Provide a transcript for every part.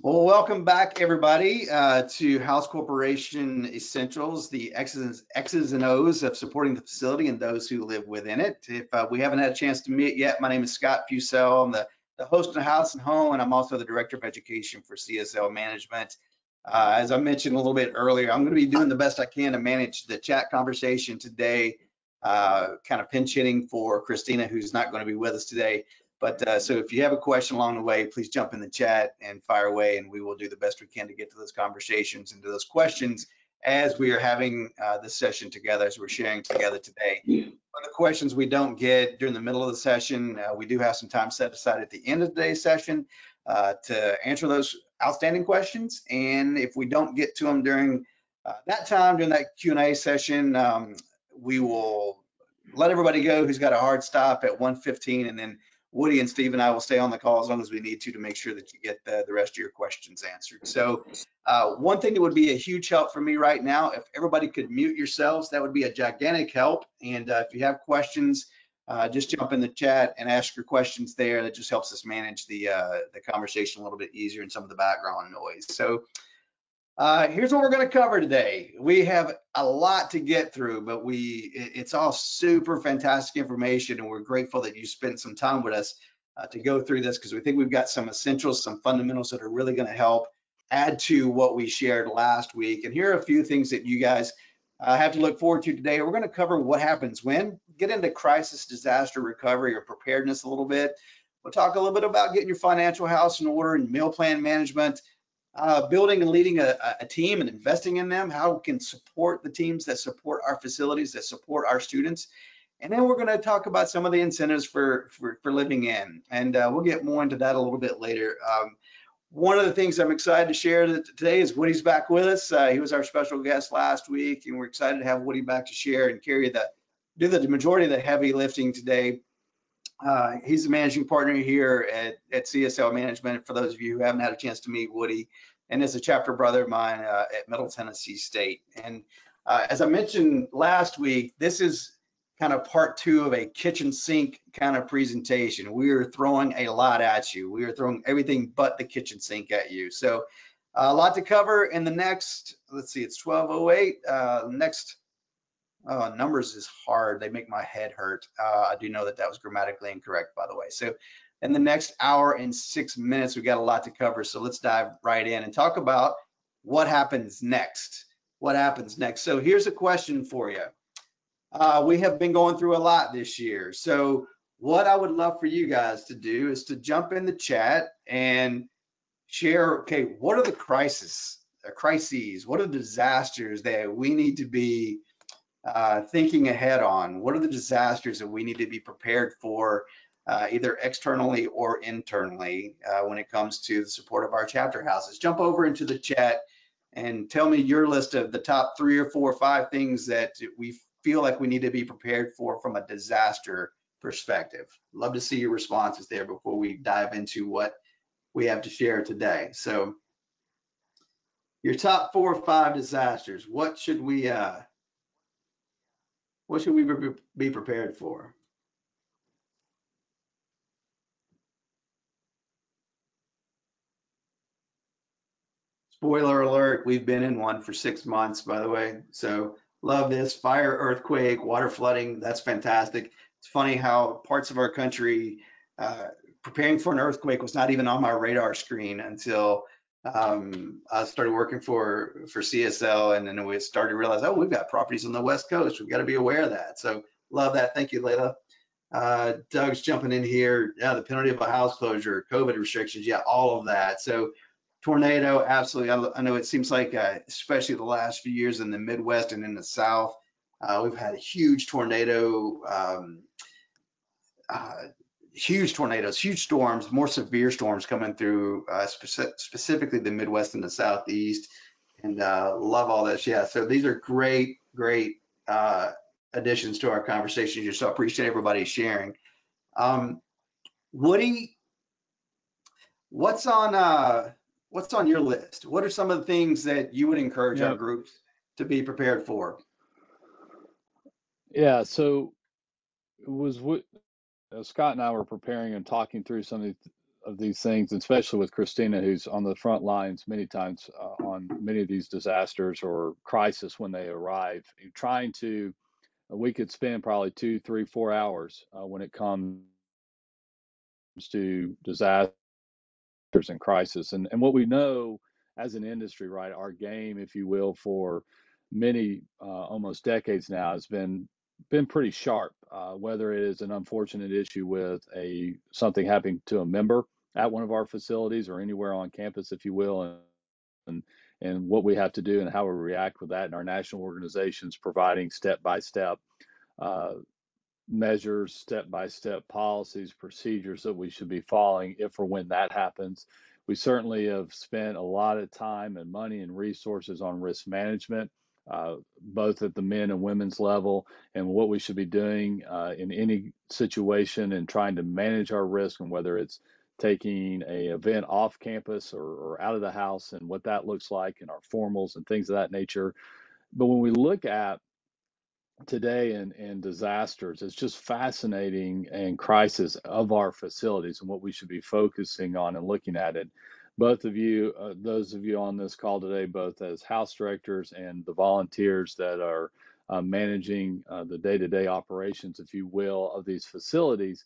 Well, welcome back, everybody, uh, to House Corporation Essentials, the X's, X's and O's of supporting the facility and those who live within it. If uh, we haven't had a chance to meet yet, my name is Scott Fussell. I'm the, the host of House and Home, and I'm also the Director of Education for CSL Management. Uh, as I mentioned a little bit earlier, I'm going to be doing the best I can to manage the chat conversation today, uh, kind of pinch hitting for Christina, who's not going to be with us today. But uh, so if you have a question along the way, please jump in the chat and fire away, and we will do the best we can to get to those conversations and to those questions as we are having uh, this session together, as we're sharing together today. The questions we don't get during the middle of the session, uh, we do have some time set aside at the end of today's session uh, to answer those outstanding questions. And if we don't get to them during uh, that time, during that Q&A session, um, we will let everybody go who's got a hard stop at 1:15, and then Woody and Steve and I will stay on the call as long as we need to to make sure that you get the, the rest of your questions answered. So uh, one thing that would be a huge help for me right now, if everybody could mute yourselves, that would be a gigantic help. And uh, if you have questions, uh, just jump in the chat and ask your questions there. That just helps us manage the uh, the conversation a little bit easier and some of the background noise. So uh, here's what we're going to cover today. We have a lot to get through, but we it's all super fantastic information, and we're grateful that you spent some time with us uh, to go through this because we think we've got some essentials, some fundamentals that are really going to help add to what we shared last week. And here are a few things that you guys uh, have to look forward to today. We're going to cover what happens when, get into crisis, disaster recovery, or preparedness a little bit. We'll talk a little bit about getting your financial house in order and meal plan management uh, building and leading a, a, team and investing in them, how we can support the teams that support our facilities, that support our students. And then we're going to talk about some of the incentives for, for, for living in. And uh, we'll get more into that a little bit later. Um, one of the things I'm excited to share today is Woody's back with us. Uh, he was our special guest last week, and we're excited to have Woody back to share and carry the do the majority of the heavy lifting today. Uh, he's the managing partner here at, at CSL Management. For those of you who haven't had a chance to meet Woody, and is a chapter brother of mine uh, at Middle Tennessee State. And uh, as I mentioned last week, this is kind of part two of a kitchen sink kind of presentation. We are throwing a lot at you. We are throwing everything but the kitchen sink at you. So uh, a lot to cover in the next, let's see, it's 1208. Uh, next oh, numbers is hard. They make my head hurt. Uh, I do know that that was grammatically incorrect, by the way. So in the next hour and six minutes. We've got a lot to cover, so let's dive right in and talk about what happens next. What happens next? So here's a question for you. Uh, we have been going through a lot this year. So what I would love for you guys to do is to jump in the chat and share, okay, what are the crises, uh, crises, what are the disasters that we need to be uh, thinking ahead on? What are the disasters that we need to be prepared for uh, either externally or internally uh, when it comes to the support of our chapter houses. Jump over into the chat and tell me your list of the top three or four or five things that we feel like we need to be prepared for from a disaster perspective. Love to see your responses there before we dive into what we have to share today. So your top four or five disasters, what should we uh, what should we be prepared for? Spoiler alert, we've been in one for six months, by the way. So love this. Fire, earthquake, water flooding, that's fantastic. It's funny how parts of our country, uh, preparing for an earthquake was not even on my radar screen until um, I started working for for CSL, and then we started to realize, oh, we've got properties on the West Coast. We've got to be aware of that. So love that. Thank you, Layla. Uh, Doug's jumping in here. Yeah, the penalty of a house closure, COVID restrictions. Yeah, all of that. So tornado, absolutely. I, I know it seems like, uh, especially the last few years in the Midwest and in the South, uh, we've had huge tornado, um, uh, huge tornadoes, huge storms, more severe storms coming through, uh, speci specifically the Midwest and the Southeast. And uh, love all this. Yeah, so these are great, great additions to our conversation here. So I appreciate everybody sharing. Um, Woody, what's on uh, what's on your list? What are some of the things that you would encourage our groups to be prepared for? Yeah, so it was what uh, Scott and I were preparing and talking through some of the, of these things, especially with Christina, who's on the front lines many times uh, on many of these disasters or crisis when they arrive, trying to, we could spend probably two, three, four hours uh, when it comes to disasters and crisis. And, and what we know as an industry, right, our game, if you will, for many uh, almost decades now has been been pretty sharp. Uh, whether it is an unfortunate issue with a something happening to a member at one of our facilities or anywhere on campus, if you will, and and, and what we have to do and how we react with that, and our national organizations providing step by step measures, step by step policies, procedures that we should be following if or when that happens. We certainly have spent a lot of time and money and resources on risk management uh, both at the men and women's level, and what we should be doing uh, in any situation and trying to manage our risk, and whether it's taking a event off campus or, or out of the house, and what that looks like, and our formals and things of that nature. But when we look at today in, in disasters, it's just fascinating and crisis of our facilities and what we should be focusing on and looking at it both of you, uh, those of you on this call today, both as house directors and the volunteers that are uh, managing uh, the day to day operations, if you will, of these facilities,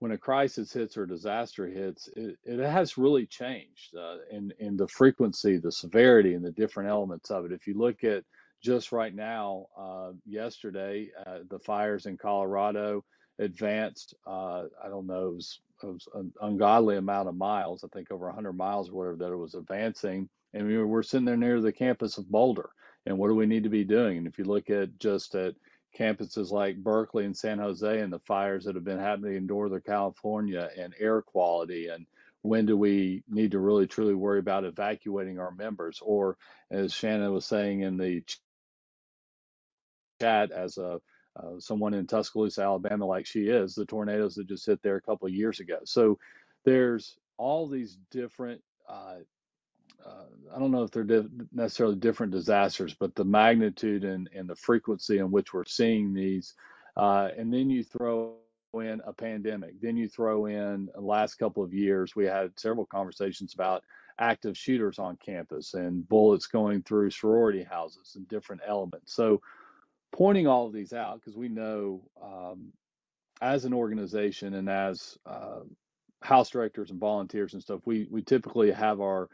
when a crisis hits or disaster hits, it, it has really changed uh, in, in the frequency, the severity, and the different elements of it. If you look at just right now, uh, yesterday, uh, the fires in Colorado advanced, I don't know, it was an ungodly amount of miles, I think over 100 miles or whatever that it was advancing. And we were sitting there near the campus of Boulder. And what do we need to be doing? And if you look at just at campuses like Berkeley and San Jose and the fires that have been happening in Northern California and air quality and when do we need to really truly worry about evacuating our members? Or as Shannon was saying in the chat, as a uh, someone in Tuscaloosa, Alabama, like she is, the tornadoes that just hit there a couple of years ago. So there's all these different, uh, uh, I don't know if they're necessarily different disasters, but the magnitude and, and the frequency in which we're seeing these. Uh, and then you throw in a pandemic. Then you throw in the last couple of years, we had several conversations about active shooters on campus and bullets going through sorority houses and different elements. So pointing all of these out because we know um, as an organization and as uh, house directors and volunteers and stuff, we we typically have our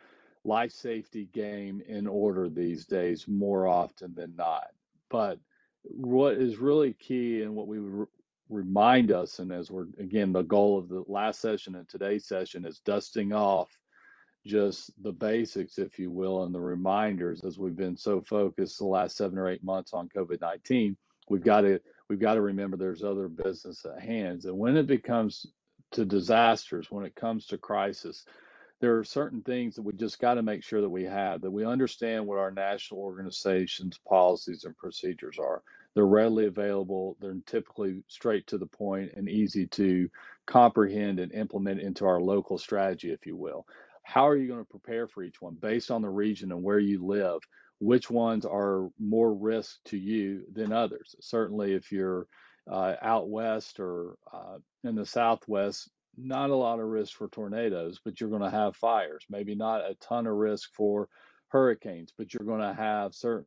life safety game in order these days more often than not. But what is really key and what we re- remind us, and as we're again, the goal of the last session and today's session is dusting off just the basics, if you will, and the reminders as we've been so focused the last seven or eight months on COVID 19. We've got to we've got to remember there's other business at hands. And when it becomes to disasters, when it comes to crisis, there are certain things that we just got to make sure that we have, that we understand what our national organization's policies and procedures are. They're readily available, they're typically straight to the point and easy to comprehend and implement into our local strategy, if you will how are you going to prepare for each one based on the region and where you live? Which ones are more risk to you than others? Certainly, if you're uh, out west or uh, in the southwest, not a lot of risk for tornadoes, but you're going to have fires. Maybe not a ton of risk for hurricanes, but you're going to have certainly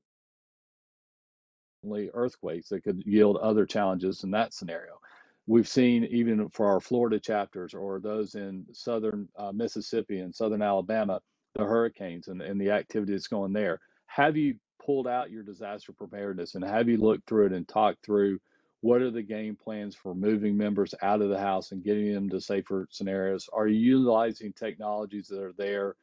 earthquakes that could yield other challenges in that scenario we've seen even for our Florida chapters or those in southern uh, Mississippi and southern Alabama, the hurricanes and, and the activity that's going there. Have you pulled out your disaster preparedness and have you looked through it and talked through what are the game plans for moving members out of the house and getting them to safer scenarios? Are you utilizing technologies that are there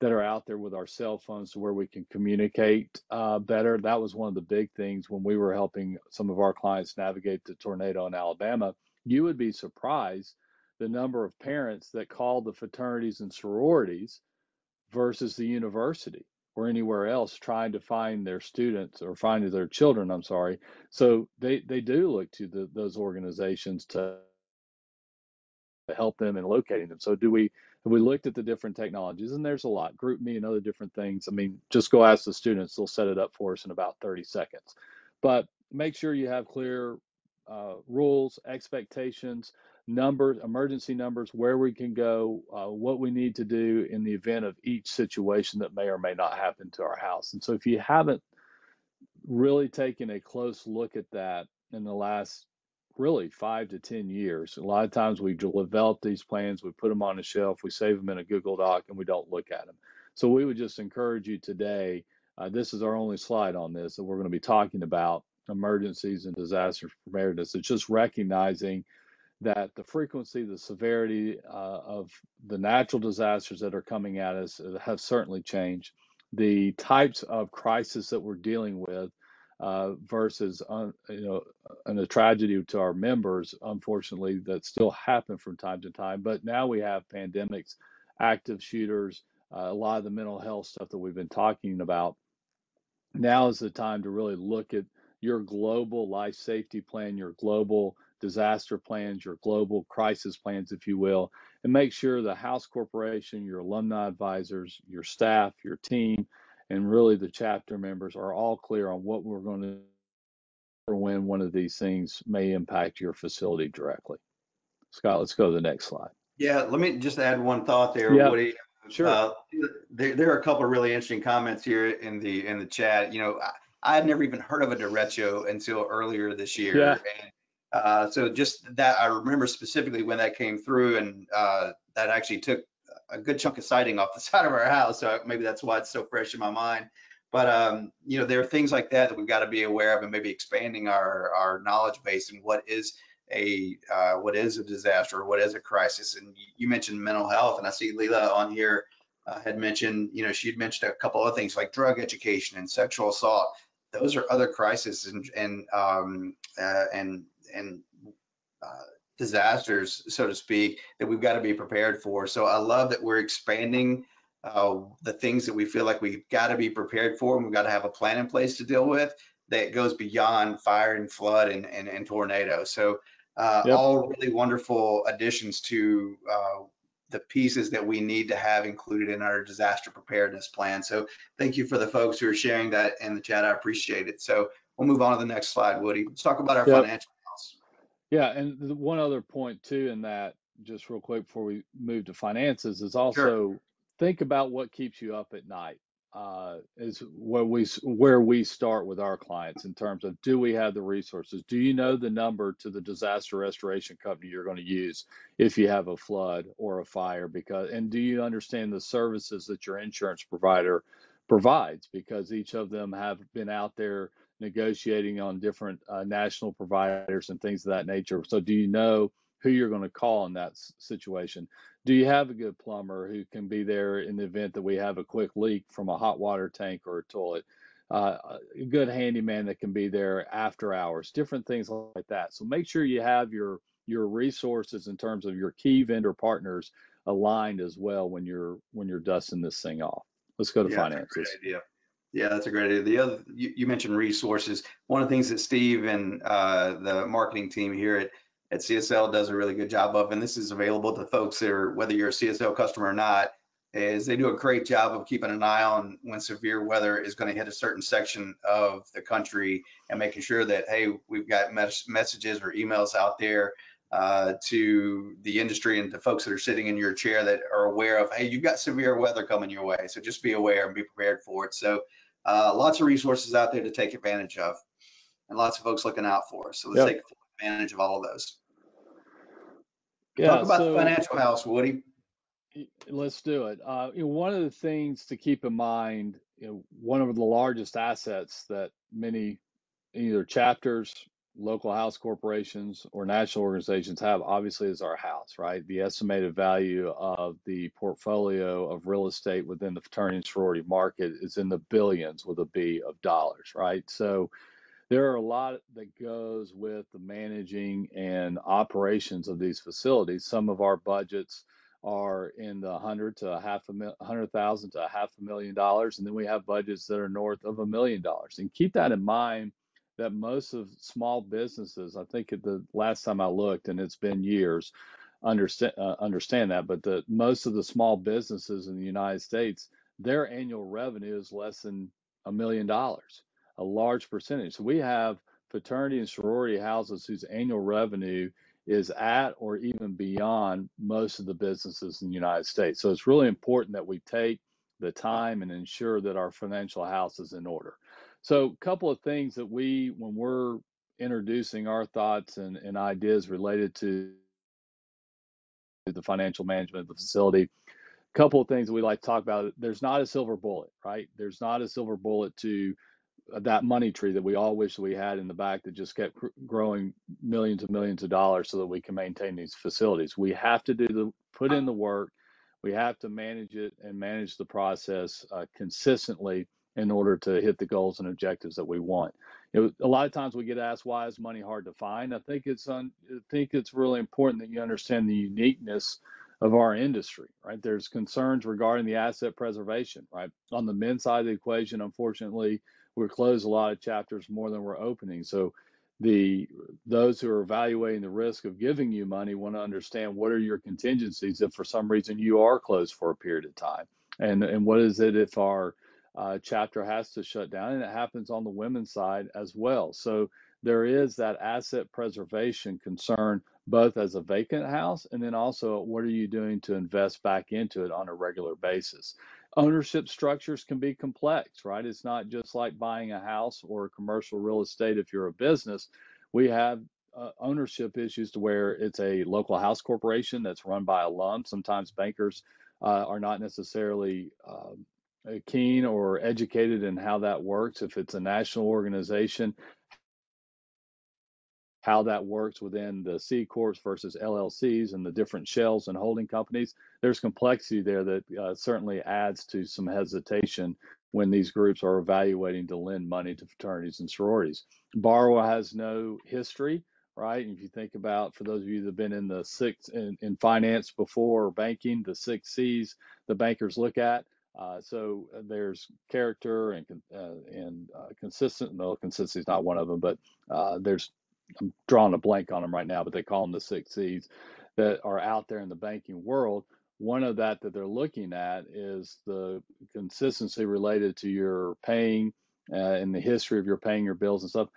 that are out there with our cell phones to where we can communicate uh, better? That was one of the big things when we were helping some of our clients navigate the tornado in Alabama you would be surprised the number of parents that call the fraternities and sororities versus the university or anywhere else trying to find their students or find their children i'm sorry. So they they do look to the, those organizations to help them in locating them. So do we have we looked at the different technologies? And there's a lot GroupMe and other different things. I mean just go ask the students. They'll set it up for us in about 30 seconds. But make sure you have clear uh, rules, expectations, numbers, emergency numbers, where we can go, uh, what we need to do in the event of each situation that may or may not happen to our house. And so, if you haven't really taken a close look at that in the last really five to 10 years, a lot of times we develop these plans, we put them on a shelf, we save them in a Google Doc, and we don't look at them. So, we would just encourage you today. Uh, this is our only slide on this, that we're going to be talking about emergencies and disaster preparedness. It's just recognizing that the frequency, the severity uh, of the natural disasters that are coming at us have certainly changed. The types of crisis that we're dealing with uh, versus un, you know and a tragedy to our members, unfortunately, that still happen from time to time. But now we have pandemics, active shooters, uh, a lot of the mental health stuff that we've been talking about. Now is the time to really look at your global life safety plan, your global disaster plans, your global crisis plans, if you will, and make sure the House Corporation, your alumni advisors, your staff, your team, and really the chapter members are all clear on what we're going to or when one of these things may impact your facility directly. Scott, let's go to the next slide. Yeah, let me just add one thought there, yeah, Woody. Sure. Uh, there, there are a couple of really interesting comments here in the in the chat. You know, I, had never even heard of a derecho until earlier this year. Yeah. And uh, so just that, I remember specifically when that came through, and uh, that actually took a good chunk of siding off the side of our house. So maybe that's why it's so fresh in my mind. But um, you know, there are things like that that we've got to be aware of, and maybe expanding our our knowledge base and what is a uh, what is a disaster, or what is a crisis. And you mentioned mental health, and I see Leela on here uh, had mentioned, you know, she'd mentioned a couple of things like drug education and sexual assault. Those are other crises and and um, uh, and and uh, disasters, so to speak, that we've got to be prepared for. So I love that we're expanding uh, the things that we feel like we've got to be prepared for and we've got to have a plan in place to deal with that goes beyond fire and flood and, and, and tornado. So uh, yep. all really wonderful additions to uh, the pieces that we need to have included in our disaster preparedness plan. So thank you for the folks who are sharing that in the chat. I appreciate it. So we'll move on to the next slide, Woody. Let's talk about our yep. financial. Yeah, and one other point too in that, just real quick before we move to finances, is also sure. think about what keeps you up at night uh, is where we where we start with our clients in terms of do we have the resources? Do you know the number to the disaster restoration company you're going to use if you have a flood or a fire? Because and do you understand the services that your insurance provider provides? Because each of them have been out there negotiating on different uh, national providers and things of that nature. So do you know who you're going to call in that situation? Do you have a good plumber who can be there in the event that we have a quick leak from a hot water tank or a toilet? Uh, a good handyman that can be there after hours, different things like that. So make sure you have your your resources in terms of your key vendor partners aligned as well when you're when you're dusting this thing off. Let's go to yeah, finances. That's a great idea. Yeah, that's a great idea. The other you, you mentioned resources. One of the things that Steve and uh, the marketing team here at at CSL does a really good job of, and this is available to folks that are, whether you're a CSL customer or not, is they do a great job of keeping an eye on when severe weather is going to hit a certain section of the country and making sure that, hey, we've got mes- messages or emails out there uh, to the industry and to folks that are sitting in your chair that are aware of, hey, you've got severe weather coming your way. So just be aware and be prepared for it. So uh, lots of resources out there to take advantage of and lots of folks looking out for us. So let's yep. take advantage of all of those. Yeah, Talk about so, the financial house, Woody. Let's do it. Uh, you know, one of the things to keep in mind, you know, one of the largest assets that many either chapters, local house corporations, or national organizations have, obviously, is our house, right? The estimated value of the portfolio of real estate within the fraternity and sorority market is in the billions with a B of dollars, right? So there are a lot that goes with the managing and operations of these facilities. Some of our budgets are in the hundred to a half a mil, hundred thousand to a half a million dollars, and then we have budgets that are north of a million dollars. And keep that in mind that most of small businesses, I think at the last time I looked, and it's been years, understand uh, understand that, but the most of the small businesses in the United States, their annual revenue is less than a million dollars a large percentage. So we have fraternity and sorority houses whose annual revenue is at or even beyond most of the businesses in the United States. So it's really important that we take the time and ensure that our financial house is in order. So, a couple of things that we, when we're introducing our thoughts and, and ideas related to the financial management of the facility, a couple of things that we like to talk about. There's not a silver bullet, right? There's not a silver bullet to that money tree that we all wish we had in the back that just kept growing millions and millions of dollars so that we can maintain these facilities. We have to do the put in the work. We have to manage it and manage the process uh, consistently in order to hit the goals and objectives that we want. You know, a lot of times we get asked why is money hard to find. I think it's un, I think it's really important that you understand the uniqueness of our industry, right? There's concerns regarding the asset preservation, right? On the men side of the equation, unfortunately, we close a lot of chapters more than we're opening. So the those who are evaluating the risk of giving you money want to understand what are your contingencies if for some reason you are closed for a period of time, and and what is it if our uh, chapter has to shut down, and it happens on the women's side as well. So there is that asset preservation concern both as a vacant house and then also what are you doing to invest back into it on a regular basis ownership structures can be complex, right? It's not just like buying a house or commercial real estate if you're a business. We have uh, ownership issues to where it's a local house corporation that's run by a alum. Sometimes bankers uh, are not necessarily um, keen or educated in how that works. If it's a national organization, how that works within the C corps versus LLCs and the different shells and holding companies. There's complexity there that uh, certainly adds to some hesitation when these groups are evaluating to lend money to fraternities and sororities. Borrower has no history, right? And If you think about, for those of you that have been in the six in, in finance before or banking, the six C's the bankers look at. Uh, so uh, there's character and uh, and uh, consistent. No, consistency is not one of them, but uh, there's I'm drawing a blank on them right now, but they call them the six C's that are out there in the banking world. One of that that they're looking at is the consistency related to your paying uh, and the history of your paying your bills and stuff.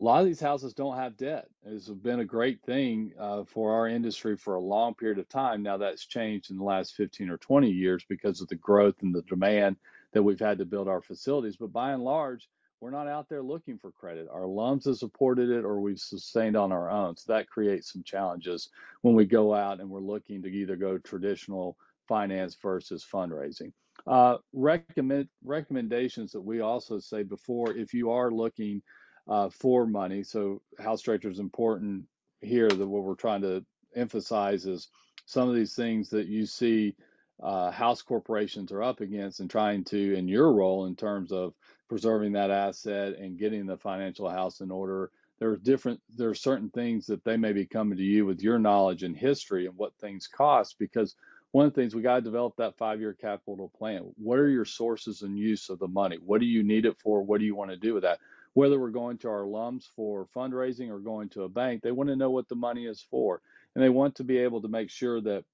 A lot of these houses don't have debt. It's been a great thing uh, for our industry for a long period of time. Now that's changed in the last 15 or 20 years because of the growth and the demand that we've had to build our facilities. But by and large, we're not out there looking for credit. Our alums have supported it or we've sustained on our own. So that creates some challenges when we go out and we're looking to either go traditional finance versus fundraising. Uh, recommend recommendations that we also say before if you are looking uh, for money. So house structure is important here. That what we're trying to emphasize is some of these things that you see uh, house corporations are up against and trying to, in your role in terms of preserving that asset and getting the financial house in order. There are different, there are certain things that they may be coming to you with your knowledge and history and what things cost because one of the things we got to develop that five year capital plan. What are your sources and use of the money? What do you need it for? What do you want to do with that? Whether we're going to our alums for fundraising or going to a bank, they want to know what the money is for. And they want to be able to make sure that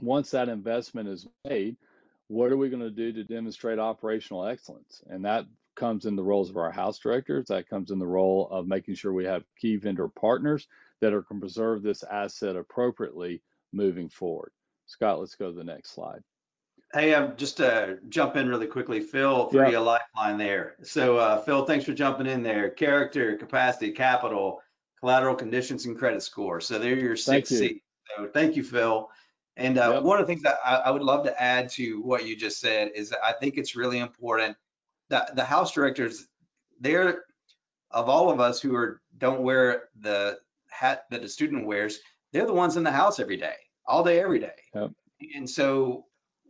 once that investment is made, what are we going to do to demonstrate operational excellence? And that comes in the roles of our house directors. That comes in the role of making sure we have key vendor partners that are can preserve this asset appropriately moving forward. Scott, let's go to the next slide. Hey, um, just to jump in really quickly, Phil, for yeah. a lifeline there. So, uh, Phil, thanks for jumping in there. Character, capacity, capital, collateral conditions, and credit score. So they're your six C's. So thank you, Phil. And uh, yep. one of the things that I, I, would love to add to what you just said is that I think it's really important that the house directors, they're of all of us who are don't wear the hat that a student wears, they're the ones in the house every day, all day, every day. Yep. And so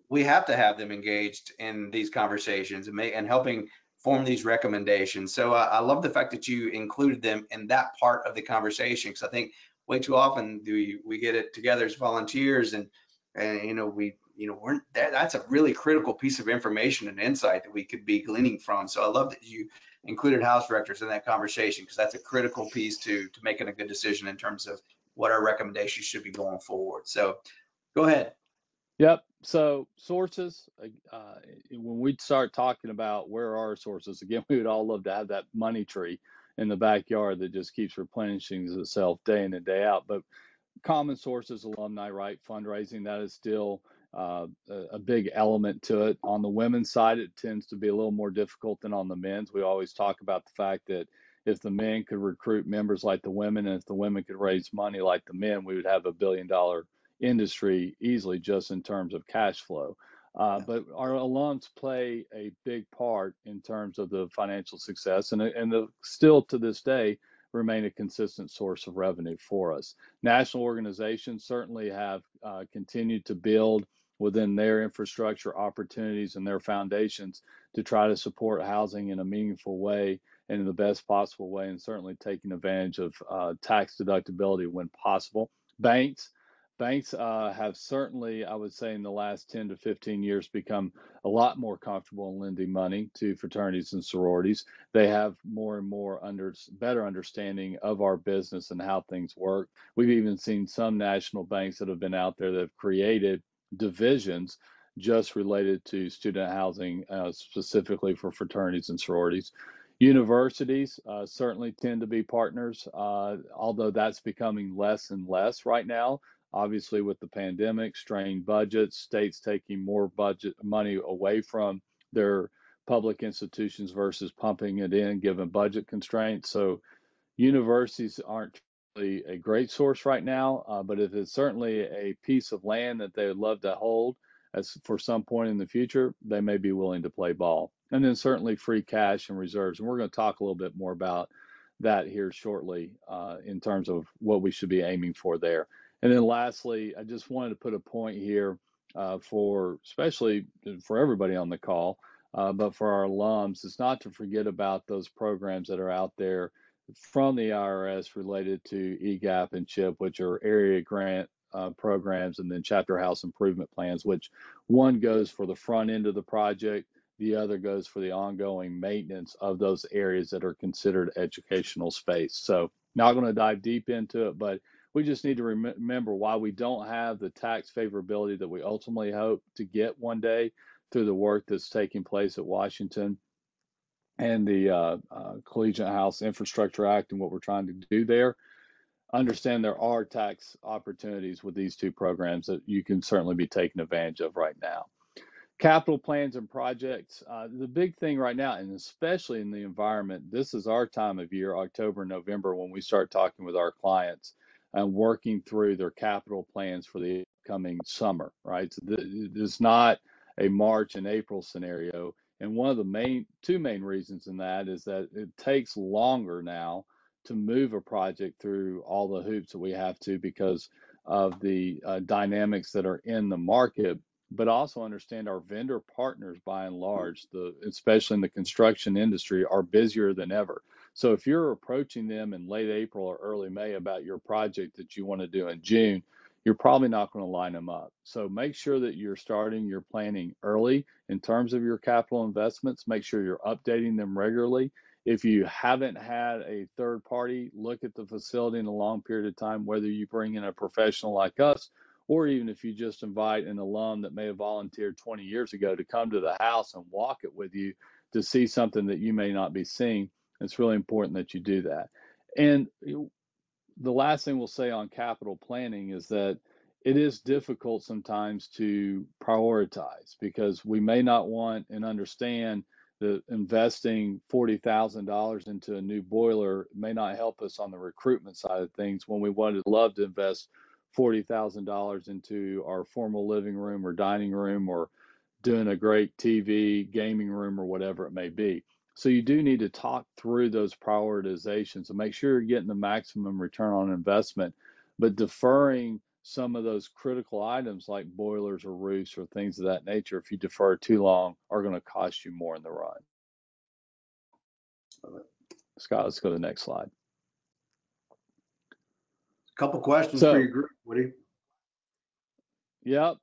we have to have them engaged in these conversations and, make, and helping form these recommendations. So uh, I love the fact that you included them in that part of the conversation because I think way too often do we, we get it together as volunteers and and you know we you know we're that, that's a really critical piece of information and insight that we could be gleaning from. So i love that you included house directors in that conversation because that's a critical piece to to making a good decision in terms of what our recommendations should be going forward. So go ahead. Yep. So sources uh, when we start talking about where are our sources again we would all love to have that money tree in the backyard that just keeps replenishing itself day in and day out. But common sources, alumni right fundraising, that is still uh, a, big element to it. On the women's side, it tends to be a little more difficult than on the men's. We always talk about the fact that if the men could recruit members like the women, and if the women could raise money like the men, we would have a billion dollar industry easily just in terms of cash flow. Uh, but our alums play a big part in terms of the financial success, and, and the, still to this day remain a consistent source of revenue for us. National organizations certainly have uh, continued to build within their infrastructure opportunities and their foundations to try to support housing in a meaningful way and in the best possible way, and certainly taking advantage of uh, tax deductibility when possible. Banks banks uh, have certainly, I would say, in the last 10 to 15 years, become a lot more comfortable in lending money to fraternities and sororities. They have more and more under better understanding of our business and how things work. We've even seen some national banks that have been out there that have created divisions just related to student housing, uh, specifically for fraternities and sororities. Universities uh, certainly tend to be partners, uh, although that's becoming less and less right now obviously with the pandemic, strained budgets, states taking more budget money away from their public institutions versus pumping it in given budget constraints. So universities aren't really a great source right now, uh, but if it's certainly a piece of land that they would love to hold as for some point in the future, they may be willing to play ball. And then certainly free cash and reserves. And we're going to talk a little bit more about that here shortly uh, in terms of what we should be aiming for there. And then lastly, I just wanted to put a point here uh, for especially for everybody on the call, uh, but for our alums, is not to forget about those programs that are out there from the IRS related to EGAP and CHIP, which are area grant uh, programs, and then chapter house improvement plans, which one goes for the front end of the project, the other goes for the ongoing maintenance of those areas that are considered educational space. So, not going to dive deep into it, but we just need to rem- remember why we don't have the tax favorability that we ultimately hope to get one day through the work that's taking place at Washington and the uh, uh, Collegiate House Infrastructure Act and what we're trying to do there. Understand there are tax opportunities with these two programs that you can certainly be taking advantage of right now. Capital plans and projects. Uh, the big thing right now, and especially in the environment, this is our time of year, October, November, when we start talking with our clients and working through their capital plans for the coming summer, right? So it's not a March and April scenario. And one of the main, two main reasons in that is that it takes longer now to move a project through all the hoops that we have to because of the uh, dynamics that are in the market, but also understand our vendor partners by and large, the especially in the construction industry, are busier than ever. So if you're approaching them in late April or early May about your project that you want to do in June, you're probably not going to line them up. So make sure that you're starting your planning early in terms of your capital investments. Make sure you're updating them regularly. If you haven't had a third party look at the facility in a long period of time, whether you bring in a professional like us, or even if you just invite an alum that may have volunteered 20 years ago to come to the house and walk it with you to see something that you may not be seeing, it's really important that you do that. And the last thing we'll say on capital planning is that it is difficult sometimes to prioritize because we may not want and understand that investing $40,000 into a new boiler may not help us on the recruitment side of things when we would love to invest $40,000 into our formal living room or dining room or doing a great TV, gaming room, or whatever it may be. So you do need to talk through those prioritizations and make sure you're getting the maximum return on investment, but deferring some of those critical items like boilers or roofs or things of that nature, if you defer too long, are going to cost you more in the run. Scott, let's go to the next slide. A Couple questions so, for your group, Woody. Yep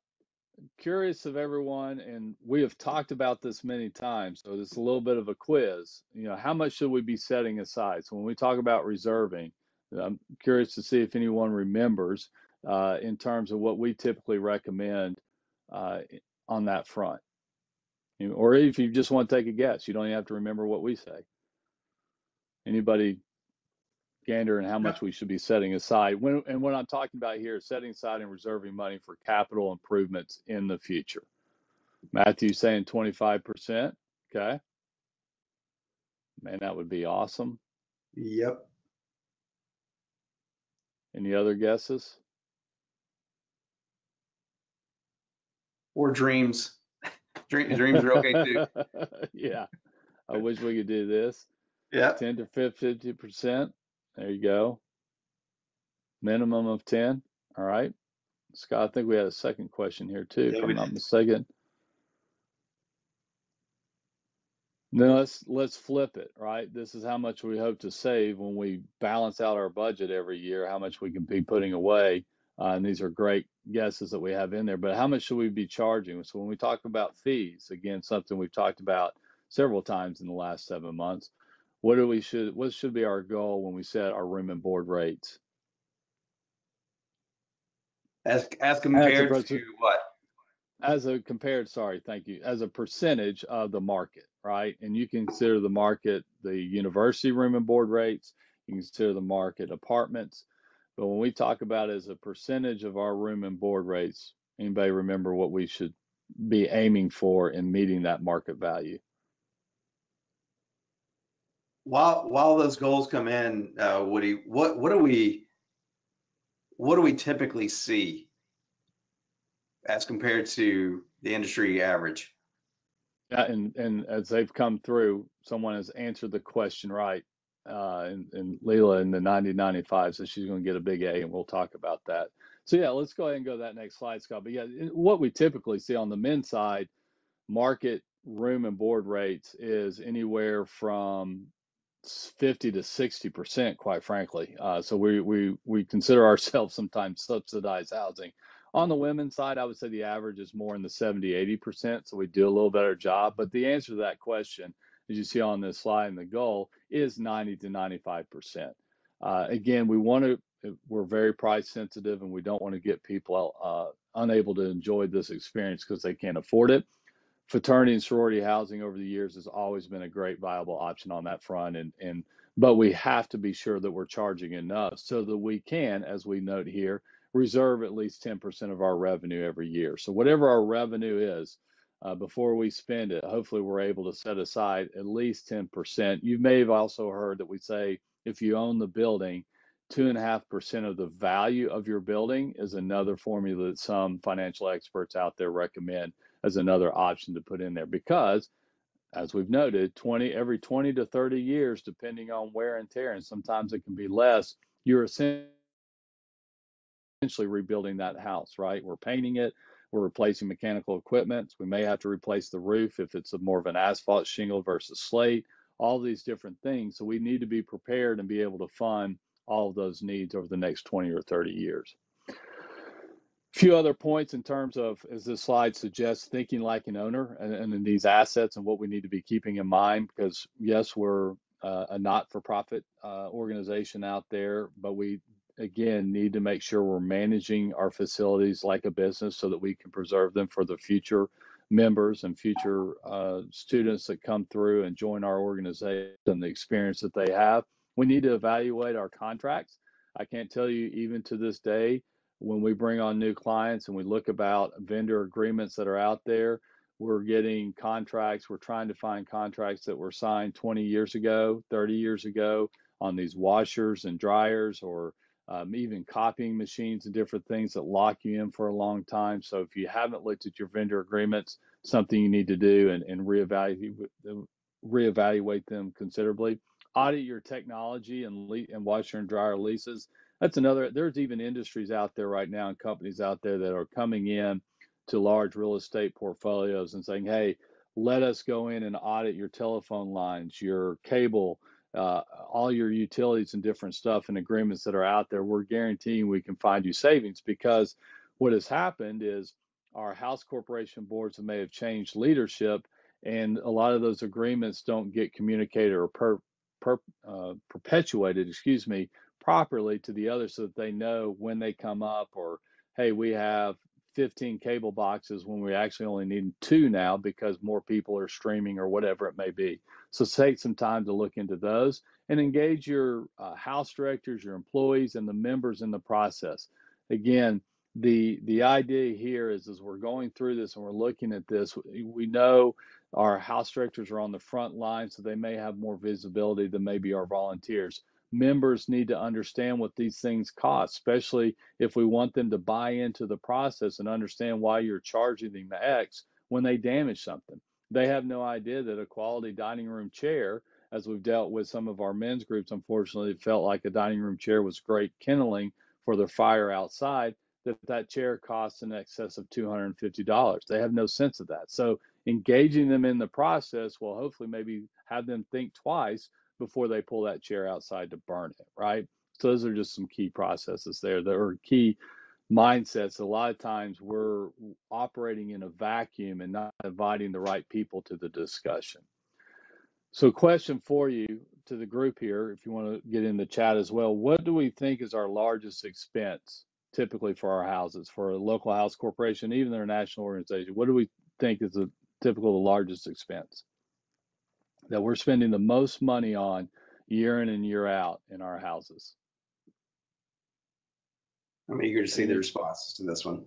curious of everyone, and we have talked about this many times, so it's a little bit of a quiz. You know, how much should we be setting aside? So when we talk about reserving, I'm curious to see if anyone remembers uh, in terms of what we typically recommend uh, on that front. Or if you just want to take a guess, you don't even have to remember what we say. Anybody gander and how much we should be setting aside? When, and what I'm talking about here is setting aside and reserving money for capital improvements in the future. Matthew saying 25%. Okay. Man, that would be awesome. Yep. Any other guesses? Or dreams. Dream, dreams are okay too. yeah. I wish we could do this. Yeah. 10 to 50%. There you go. Minimum of 10. All right. Scott, I think we had a second question here too, Yeah, if I'm not mistaken. Now let's let's flip it, right? This is how much we hope to save when we balance out our budget every year, how much we can be putting away. Uh, and these are great guesses that we have in there. But how much should we be charging? So when we talk about fees, again, something we've talked about several times in the last seven months. What do we should what should be our goal when we set our room and board rates? As as As compared percent- to what? as a compared, sorry, thank you, as a percentage of the market, right? And you consider the market the university room and board rates, you consider the market apartments. But when we talk about as a percentage of our room and board rates, anybody remember what we should be aiming for in meeting that market value? While while those goals come in, uh, Woody, what what do we what do we typically see as compared to the industry average? Yeah, and and as they've come through, someone has answered the question right. Uh, and, and Leela in the 9095, so she's going to get a big A, and we'll talk about that. So yeah, let's go ahead and go to that next slide, Scott. But yeah, what we typically see on the men's side, market room and board rates is anywhere from 50 to 60 percent, quite frankly. Uh, so we we we consider ourselves sometimes subsidized housing. On the women's side, I would say the average is more in the 70, 80 percent. So we do a little better job. But the answer to that question, as you see on this slide, and the goal is 90 to 95 percent. Uh, again, we want to. We're very price sensitive, and we don't want to get people uh, unable to enjoy this experience because they can't afford it fraternity and sorority housing over the years has always been a great viable option on that front and and but we have to be sure that we're charging enough so that we can as we note here reserve at least 10% of our revenue every year. So whatever our revenue is uh, before we spend it hopefully we're able to set aside at least 10% you may have also heard that we say if you own the building two and a half percent of the value of your building is another formula that some financial experts out there recommend as another option to put in there because as we've noted 20 every 20 to 30 years depending on wear and tear and sometimes it can be less you're essentially rebuilding that house right? We're painting it we're replacing mechanical equipment we may have to replace the roof if it's a more of an asphalt shingle versus slate all these different things. So we need to be prepared and be able to fund all of those needs over the next 20 or 30 years few other points in terms of, as this slide suggests, thinking like an owner and, and in these assets and what we need to be keeping in mind. Because yes, we're uh, a not-for-profit uh, organization out there, but we again need to make sure we're managing our facilities like a business so that we can preserve them for the future members and future uh, students that come through and join our organization and the experience that they have. We need to evaluate our contracts. I can't tell you even to this day when we bring on new clients and we look about vendor agreements that are out there, we're getting contracts. We're trying to find contracts that were signed 20 years ago, 30 years ago on these washers and dryers or um, even copying machines and different things that lock you in for a long time. So if you haven't looked at your vendor agreements, something you need to do and, and reevaluate, reevaluate them considerably. Audit your technology and, le- and washer and dryer leases that's another there's even industries out there right now and companies out there that are coming in to large real estate portfolios and saying hey let us go in and audit your telephone lines your cable uh, all your utilities and different stuff and agreements that are out there. We're guaranteeing we can find you savings. Because what has happened is our house corporation boards may have changed leadership and a lot of those agreements don't get communicated or per, per, uh, perpetuated excuse me properly to the other so that they know when they come up or hey we have 15 cable boxes when we actually only need two now because more people are streaming or whatever it may be. So take some time to look into those and engage your uh, house directors, your employees, and the members in the process. Again, the the idea here is as we're going through this and we're looking at this, we know our house directors are on the front line, so they may have more visibility than maybe our volunteers members need to understand what these things cost, especially if we want them to buy into the process and understand why you're charging them the X when they damage something. They have no idea that a quality dining room chair, as we've dealt with some of our men's groups, unfortunately, felt like a dining room chair was great kindling for their fire outside, that that chair costs in excess of $250. They have no sense of that. So engaging them in the process will hopefully maybe have them think twice before they pull that chair outside to burn it, right? So those are just some key processes there that are key mindsets. A lot of times we're operating in a vacuum and not inviting the right people to the discussion. So, question for you to the group here, if you want to get in the chat as well, what do we think is our largest expense typically for our houses, for a local house corporation, even their national organization? What do we think is a typical the largest expense? That we're spending the most money on year in and year out in our houses? I'm eager to see the responses to this one.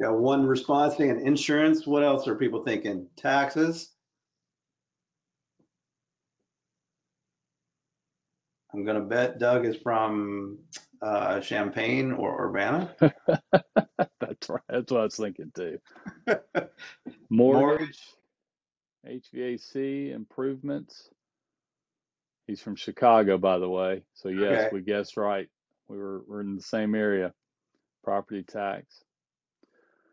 Got one response saying insurance. What else are people thinking? Taxes. I'm gonna bet Doug is from uh, Champaign or Urbana. That's right. That's what I was thinking too. Mortgage, HVAC improvements. He's from Chicago, by the way. So yes, okay. we guessed right. We were we're in the same area. Property tax.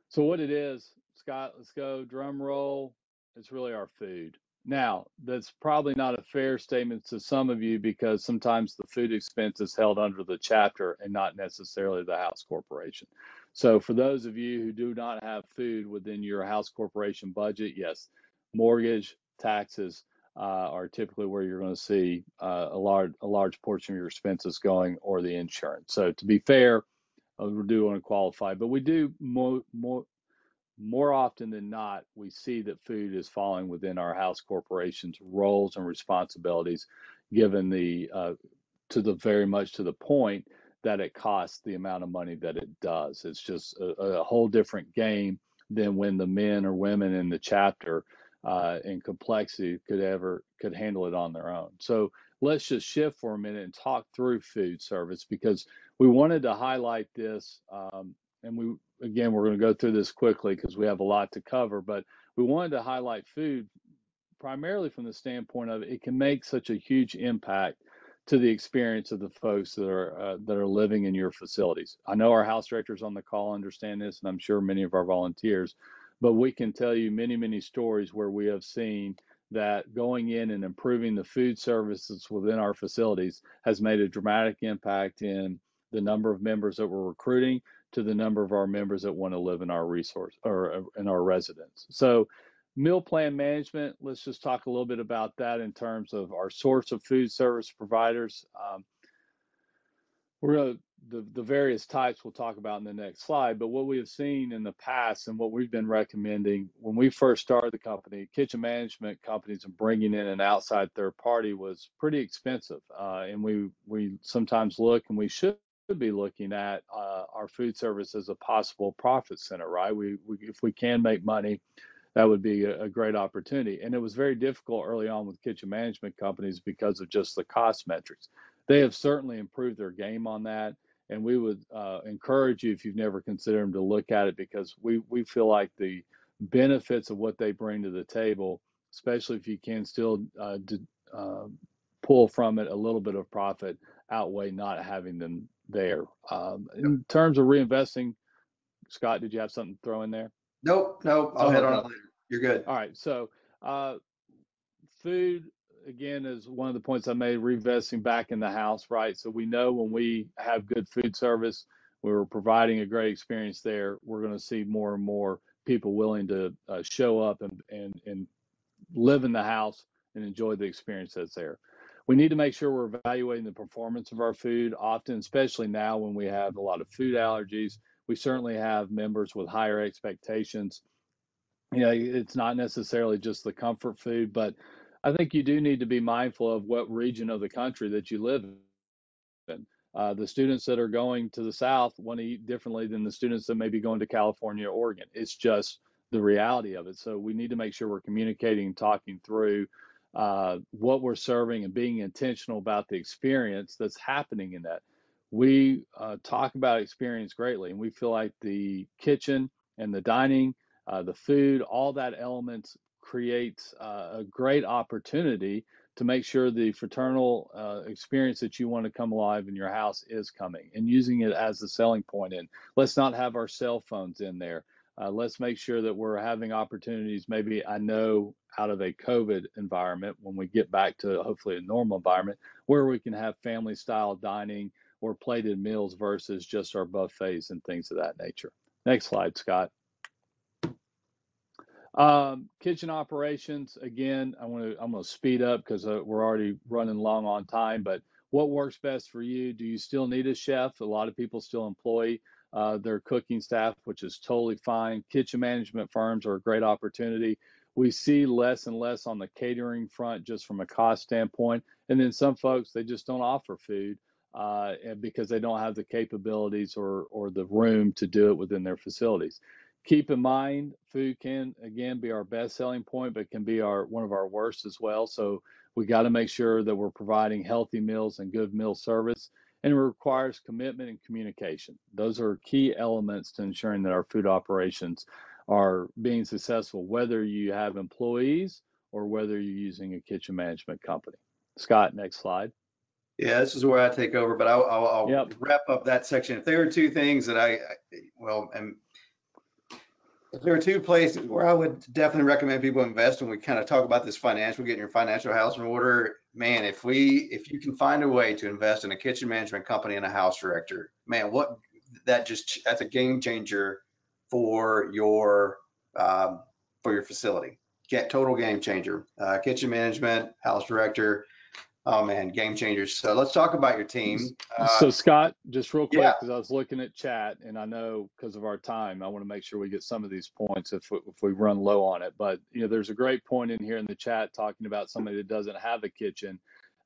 So what it is, Scott? Let's go. Drum roll. It's really our food. Now, that's probably not a fair statement to some of you because sometimes the food expense is held under the chapter and not necessarily the house corporation. So, for those of you who do not have food within your house corporation budget, yes, mortgage, taxes uh, are typically where you're going to see uh, a large a large portion of your expenses going, or the insurance. So, to be fair, uh, we do want to qualify, but we do more more more often than not, we see that food is falling within our house corporation's roles and responsibilities, given the uh, to the very much to the point that it costs the amount of money that it does. It's just a, a whole different game than when the men or women in the chapter uh, in complexity could ever could handle it on their own. So let's just shift for a minute and talk through food service because we wanted to highlight this um, and we again, we're going to go through this quickly because we have a lot to cover, but we wanted to highlight food primarily from the standpoint of it can make such a huge impact to the experience of the folks that are uh, that are living in your facilities. I know our house directors on the call understand this, and I'm sure many of our volunteers, but we can tell you many many stories where we have seen that going in and improving the food services within our facilities has made a dramatic impact in the number of members that we're recruiting, to the number of our members that want to live in our resource or uh, in our residence. So meal plan management, let's just talk a little bit about that in terms of our source of food service providers. Um, we're going to the, the various types we'll talk about in the next slide, but what we have seen in the past and what we've been recommending when we first started the company, kitchen management companies and bringing in an outside third party was pretty expensive. Uh, and we, we sometimes look and we should be looking at uh, our food service as a possible profit center, right? We, we if we can make money, that would be a, a, great opportunity. And it was very difficult early on with kitchen management companies because of just the cost metrics. They have certainly improved their game on that, and we would uh, encourage you if you've never considered them to look at it because we we feel like the benefits of what they bring to the table, especially if you can still uh, d- uh, pull from it a little bit of profit, outweigh not having them there. Um, in terms of reinvesting, Scott, did you have something to throw in there? Nope, nope. I'll oh, hit on it later. You're good. All right. So, uh, food again is one of the points I made. Reinvesting back in the house, right? So we know when we have good food service, we're providing a great experience there. We're going to see more and more people willing to uh, show up and and and live in the house and enjoy the experience that's there. We need to make sure we're evaluating the performance of our food often, especially now when we have a lot of food allergies. We certainly have members with higher expectations. You know, it's not necessarily just the comfort food, but I think you do need to be mindful of what region of the country that you live in. Uh, the students that are going to the South want to eat differently than the students that may be going to California or Oregon. It's just the reality of it. So we need to make sure we're communicating and talking through uh, what we're serving and being intentional about the experience that's happening in that. We uh, talk about experience greatly, and we feel like the kitchen and the dining, uh, the food, all that elements creates uh, a great opportunity to make sure the fraternal uh, experience that you want to come alive in your house is coming and using it as the selling point. And let's not have our cell phones in there. Uh, let's make sure that we're having opportunities. Maybe I know out of a COVID environment when we get back to hopefully a normal environment where we can have family style dining or plated meals versus just our buffets and things of that nature. Next slide, Scott. Um, kitchen operations, again, I want to I'm going to speed up because uh, we're already running long on time. But what works best for you? Do you still need a chef? A lot of people still employ uh, their cooking staff, which is totally fine. Kitchen management firms are a great opportunity. We see less and less on the catering front just from a cost standpoint. And then some folks, they just don't offer food uh, because they don't have the capabilities or, or the room to do it within their facilities. Keep in mind, food can again be our best selling point, but can be our one of our worst as well. So we got to make sure that we're providing healthy meals and good meal service and it requires commitment and communication. Those are key elements to ensuring that our food operations are being successful, whether you have employees or whether you're using a kitchen management company. Scott, next slide. Yeah, this is where I take over, but I'll, I'll, I'll yep. wrap up that section. If there are two things that I, well, and if there are two places where I would definitely recommend people invest when we kind of talk about this financial, getting your financial house in order, man, if we, if you can find a way to invest in a kitchen management company and a house director, man, what that just, that's a game changer for your, um, for your facility. Get total game changer. Uh, kitchen management, house director, Oh man, game changers. So let's talk about your team. Uh, so Scott, just real quick, because yeah. I was looking at chat, and I know because of our time, I want to make sure we get some of these points if we, if we run low on it. But you know, there's a great point in here in the chat talking about somebody that doesn't have a kitchen,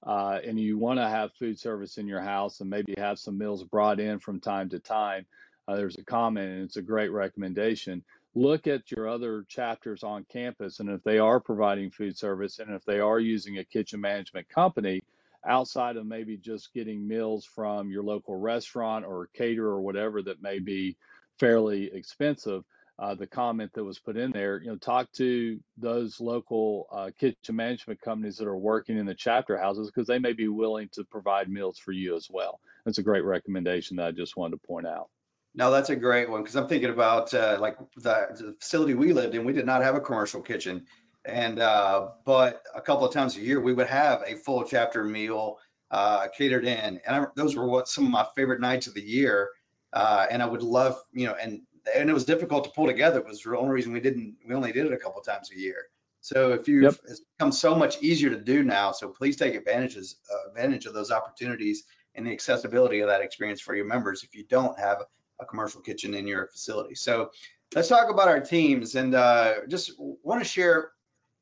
uh, and you want to have food service in your house, and maybe have some meals brought in from time to time. Uh, there's a comment, and it's a great recommendation look at your other chapters on campus and if they are providing food service and if they are using a kitchen management company outside of maybe just getting meals from your local restaurant or caterer or whatever that may be fairly expensive uh, the comment that was put in there you know talk to those local uh, kitchen management companies that are working in the chapter houses because they may be willing to provide meals for you as well. That's a great recommendation that i just wanted to point out no, that's a great one because I'm thinking about uh, like the, the, facility we lived in. We did not have a commercial kitchen, and uh, but a couple of times a year we would have a full chapter meal uh, catered in, and I, those were what some of my favorite nights of the year. Uh, and I would love, you know, and and it was difficult to pull together. It was the only reason we didn't. We only did it a couple of times a year. So if you, yep. it's become so much easier to do now. So please take advantages uh, advantage of those opportunities and the accessibility of that experience for your members. If you don't have a commercial kitchen in your facility. So let's talk about our teams and uh, just want to share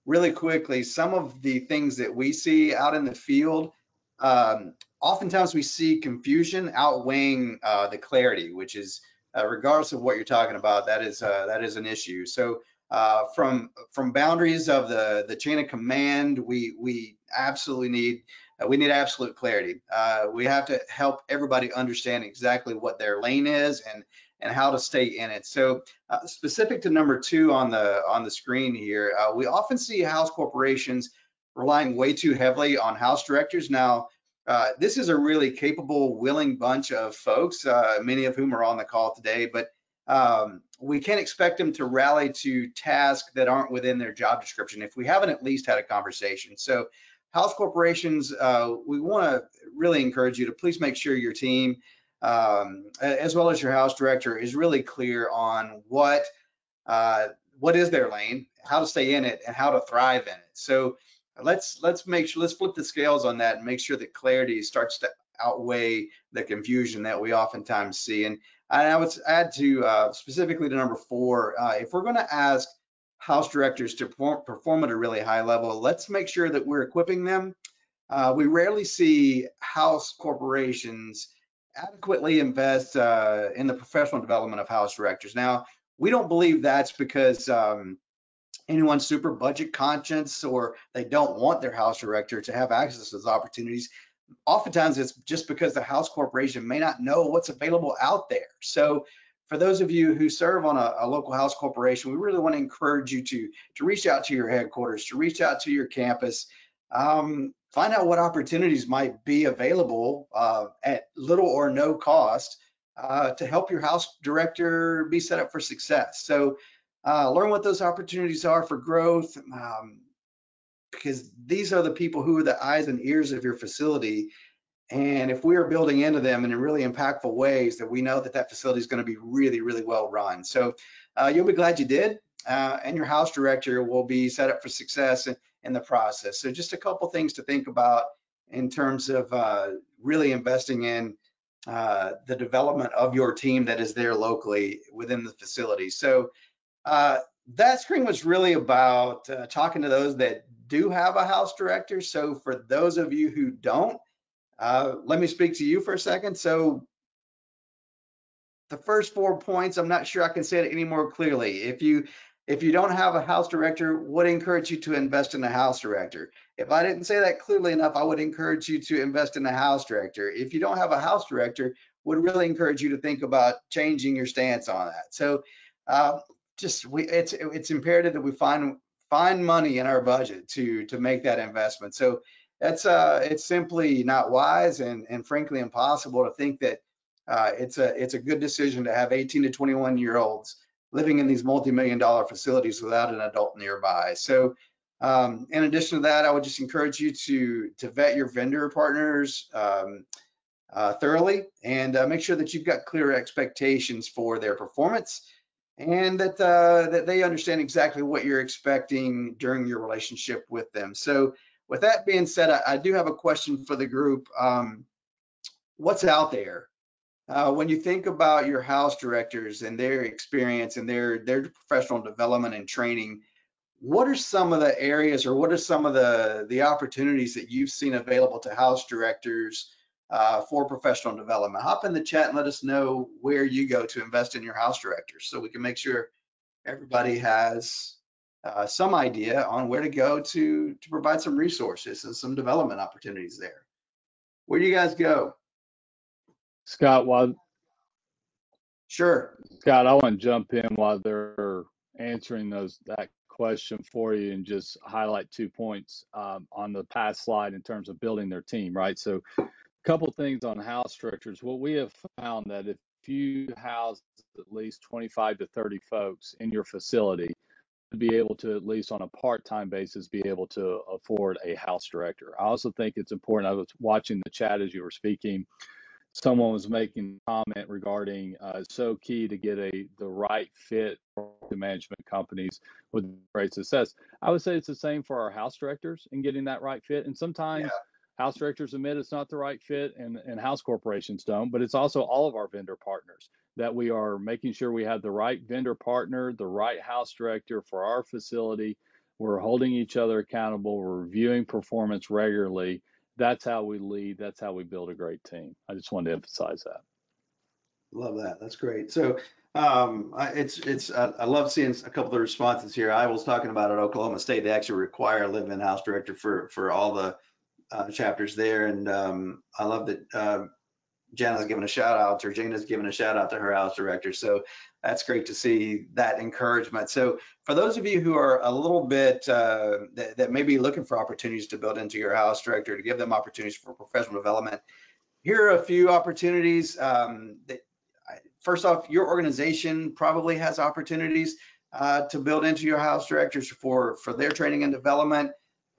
really quickly some of the things that we see out in the field. Um, oftentimes we see confusion outweighing uh, the clarity, which is uh, regardless of what you're talking about, that is uh, that is an issue. So uh, from from boundaries of the the chain of command, we we absolutely need we need absolute clarity. Uh, we have to help everybody understand exactly what their lane is and and how to stay in it. So uh, specific to number two on the on the screen here, uh, we often see house corporations relying way too heavily on house directors. Now, uh, this is a really capable, willing bunch of folks, uh, many of whom are on the call today, but um, we can't expect them to rally to tasks that aren't within their job description if we haven't at least had a conversation. So house corporations, uh, we want to really encourage you to please make sure your team, um, as well as your house director, is really clear on what uh, what is their lane, how to stay in it, and how to thrive in it. So let's let's make sure let's flip the scales on that and make sure that clarity starts to outweigh the confusion that we oftentimes see. And, and I would add to uh, specifically to number four, uh, if we're going to ask house directors to perform, at a really high level, let's make sure that we're equipping them. Uh, we rarely see house corporations adequately invest uh, in the professional development of house directors. Now, we don't believe that's because um, anyone's super budget conscious or they don't want their house director to have access to those opportunities. Oftentimes it's just because the house corporation may not know what's available out there. So for those of you who serve on a, a, local house corporation, we really want to encourage you to, to reach out to your headquarters, to reach out to your campus, um, find out what opportunities might be available uh, at little or no cost uh, to help your house director be set up for success. So uh, learn what those opportunities are for growth um, because these are the people who are the eyes and ears of your facility. And if we are building into them in really impactful ways, that we know that that facility is going to be really, really well run. So uh, you'll be glad you did, uh, and your house director will be set up for success in, in, the process. So just a couple things to think about in terms of uh, really investing in uh, the development of your team that is there locally within the facility. So uh, that screen was really about uh, talking to those that do have a house director. So for those of you who don't, uh, let me speak to you for a second. So the first four points, I'm not sure I can say it any more clearly. If you if you don't have a house director, would encourage you to invest in a house director. If I didn't say that clearly enough, I would encourage you to invest in a house director. If you don't have a house director, would really encourage you to think about changing your stance on that. So uh, just we it's it's imperative that we find find money in our budget to to make that investment. So that's uh it's simply not wise and and frankly impossible to think that uh, it's a it's a good decision to have 18 to 21 year olds living in these multi-million dollar facilities without an adult nearby. So um, in addition to that, I would just encourage you to to vet your vendor partners um, uh, thoroughly and uh, make sure that you've got clear expectations for their performance and that uh, that they understand exactly what you're expecting during your relationship with them. So with that being said, I, I do have a question for the group. Um, what's out there? Uh, when you think about your house directors and their experience and their their professional development and training, what are some of the areas or what are some of the the opportunities that you've seen available to house directors uh, for professional development. Hop in the chat and let us know where you go to invest in your house directors so we can make sure everybody has uh, some idea on where to go to, to provide some resources and some development opportunities there. Where do you guys go? Scott, while Sure. Scott, I want to jump in while they're answering those that question for you and just highlight two points um, on the past slide in terms of building their team, right? So a couple things on house structures. What we have found that if you house at least 25 to 30 folks in your facility, be able to at least on a part-time basis be able to afford a house director. I also think it's important. I was watching the chat as you were speaking. Someone was making a comment regarding uh, so key to get a the right fit for the management companies with great success. I would say it's the same for our house directors in getting that right fit. And sometimes yeah house directors admit it's not the right fit and, and house corporations don't, but it's also all of our vendor partners that we are making sure we have the right vendor partner, the right house director for our facility. We're holding each other accountable, we're reviewing performance regularly. That's how we lead, that's how we build a great team. I just wanted to emphasize that. Love that. That's great. So um, it's it's I love seeing a couple of the responses here. I was talking about at Oklahoma State, they actually require a live-in house director for for all the uh, chapters there. And um, I love that uh, Jana's given a shout out or Jana's given a shout out to her house director. So that's great to see that encouragement. So for those of you who are a little bit uh, that, that, may be looking for opportunities to build into your house director to give them opportunities for professional development, here are a few opportunities. Um, that, first off, your organization probably has opportunities uh, to build into your house directors for for their training and development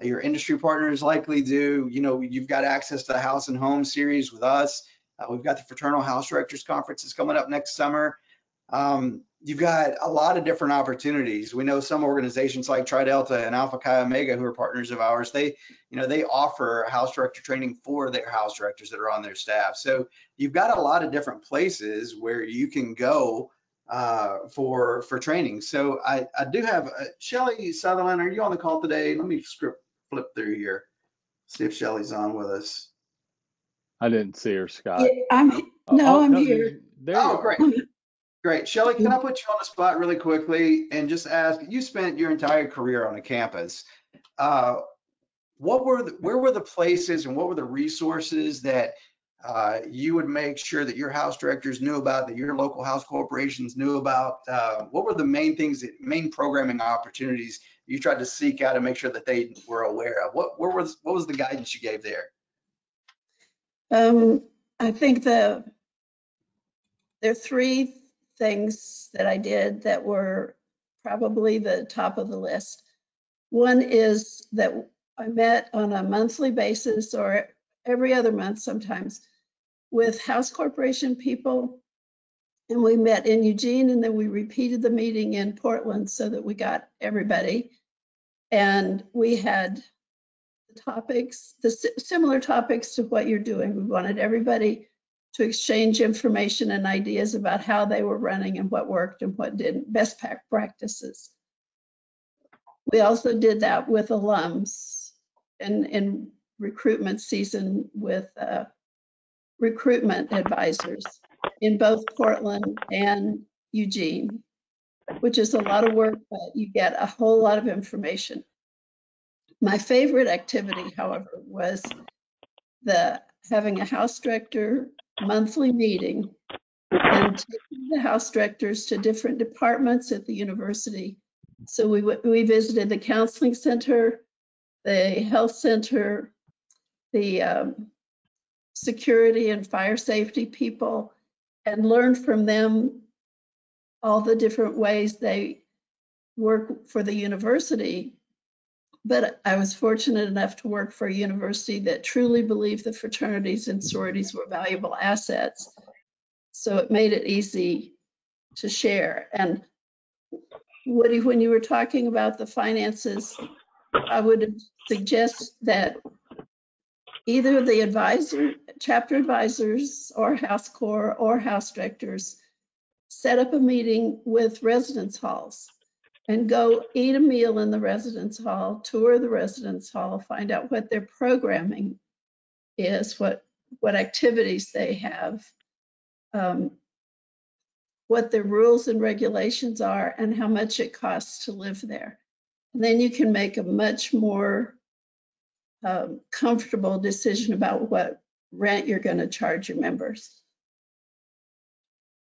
your industry partners likely do. You know, you've got access to the House and Home series with us. Uh, we've got the Fraternal House Directors Conferences coming up next summer. Um, you've got a lot of different opportunities. We know some organizations like Tri Delta and Alpha Chi Omega, who are partners of ours, they, you know, they offer house director training for their house directors that are on their staff. So you've got a lot of different places where you can go uh, for for training. So I, I do have uh, Shelly Sutherland. Are you on the call today? Let me script flip through here, see if Shelly's on with us. I didn't see her, Scott. Yeah, I'm, Oh, no, oh, I'm you- here. There you Oh, great. Great. Shelly, can I put you on the spot really quickly and just ask, you spent your entire career on a campus. Uh, What were, the- where were the places and what were the resources that uh, you would make sure that your house directors knew about, that your local house corporations knew about? Uh, What were the main things, that main programming opportunities you tried to seek out and make sure that they were aware of? What, was, what was the guidance you gave there? Um, I think the, there are three things that I did that were probably the top of the list. One is that I met on a monthly basis or every other month sometimes with House Corporation people. And we met in Eugene and then we repeated the meeting in Portland so that we got everybody. And we had the topics, the similar topics to what you're doing. We wanted everybody to exchange information and ideas about how they were running and what worked and what didn't, best practices. We also did that with alums and in recruitment season with uh, recruitment advisors in both Portland and Eugene, which is a lot of work, but you get a whole lot of information. My favorite activity, however, was the having a house director monthly meeting and taking the house directors to different departments at the university. So we, we visited the counseling center, the health center, the um, security and fire safety people, and learned from them all the different ways they work for the university. But I was fortunate enough to work for a university that truly believed the fraternities and sororities were valuable assets. So it made it easy to share. And Woody, when you were talking about the finances, I would suggest that either the advisor, chapter advisors or house core or house directors set up a meeting with residence halls and go eat a meal in the residence hall, tour the residence hall, find out what their programming is, what, what activities they have, um, what their rules and regulations are, and how much it costs to live there. And then you can make a much more um, comfortable decision about what rent you're going to charge your members.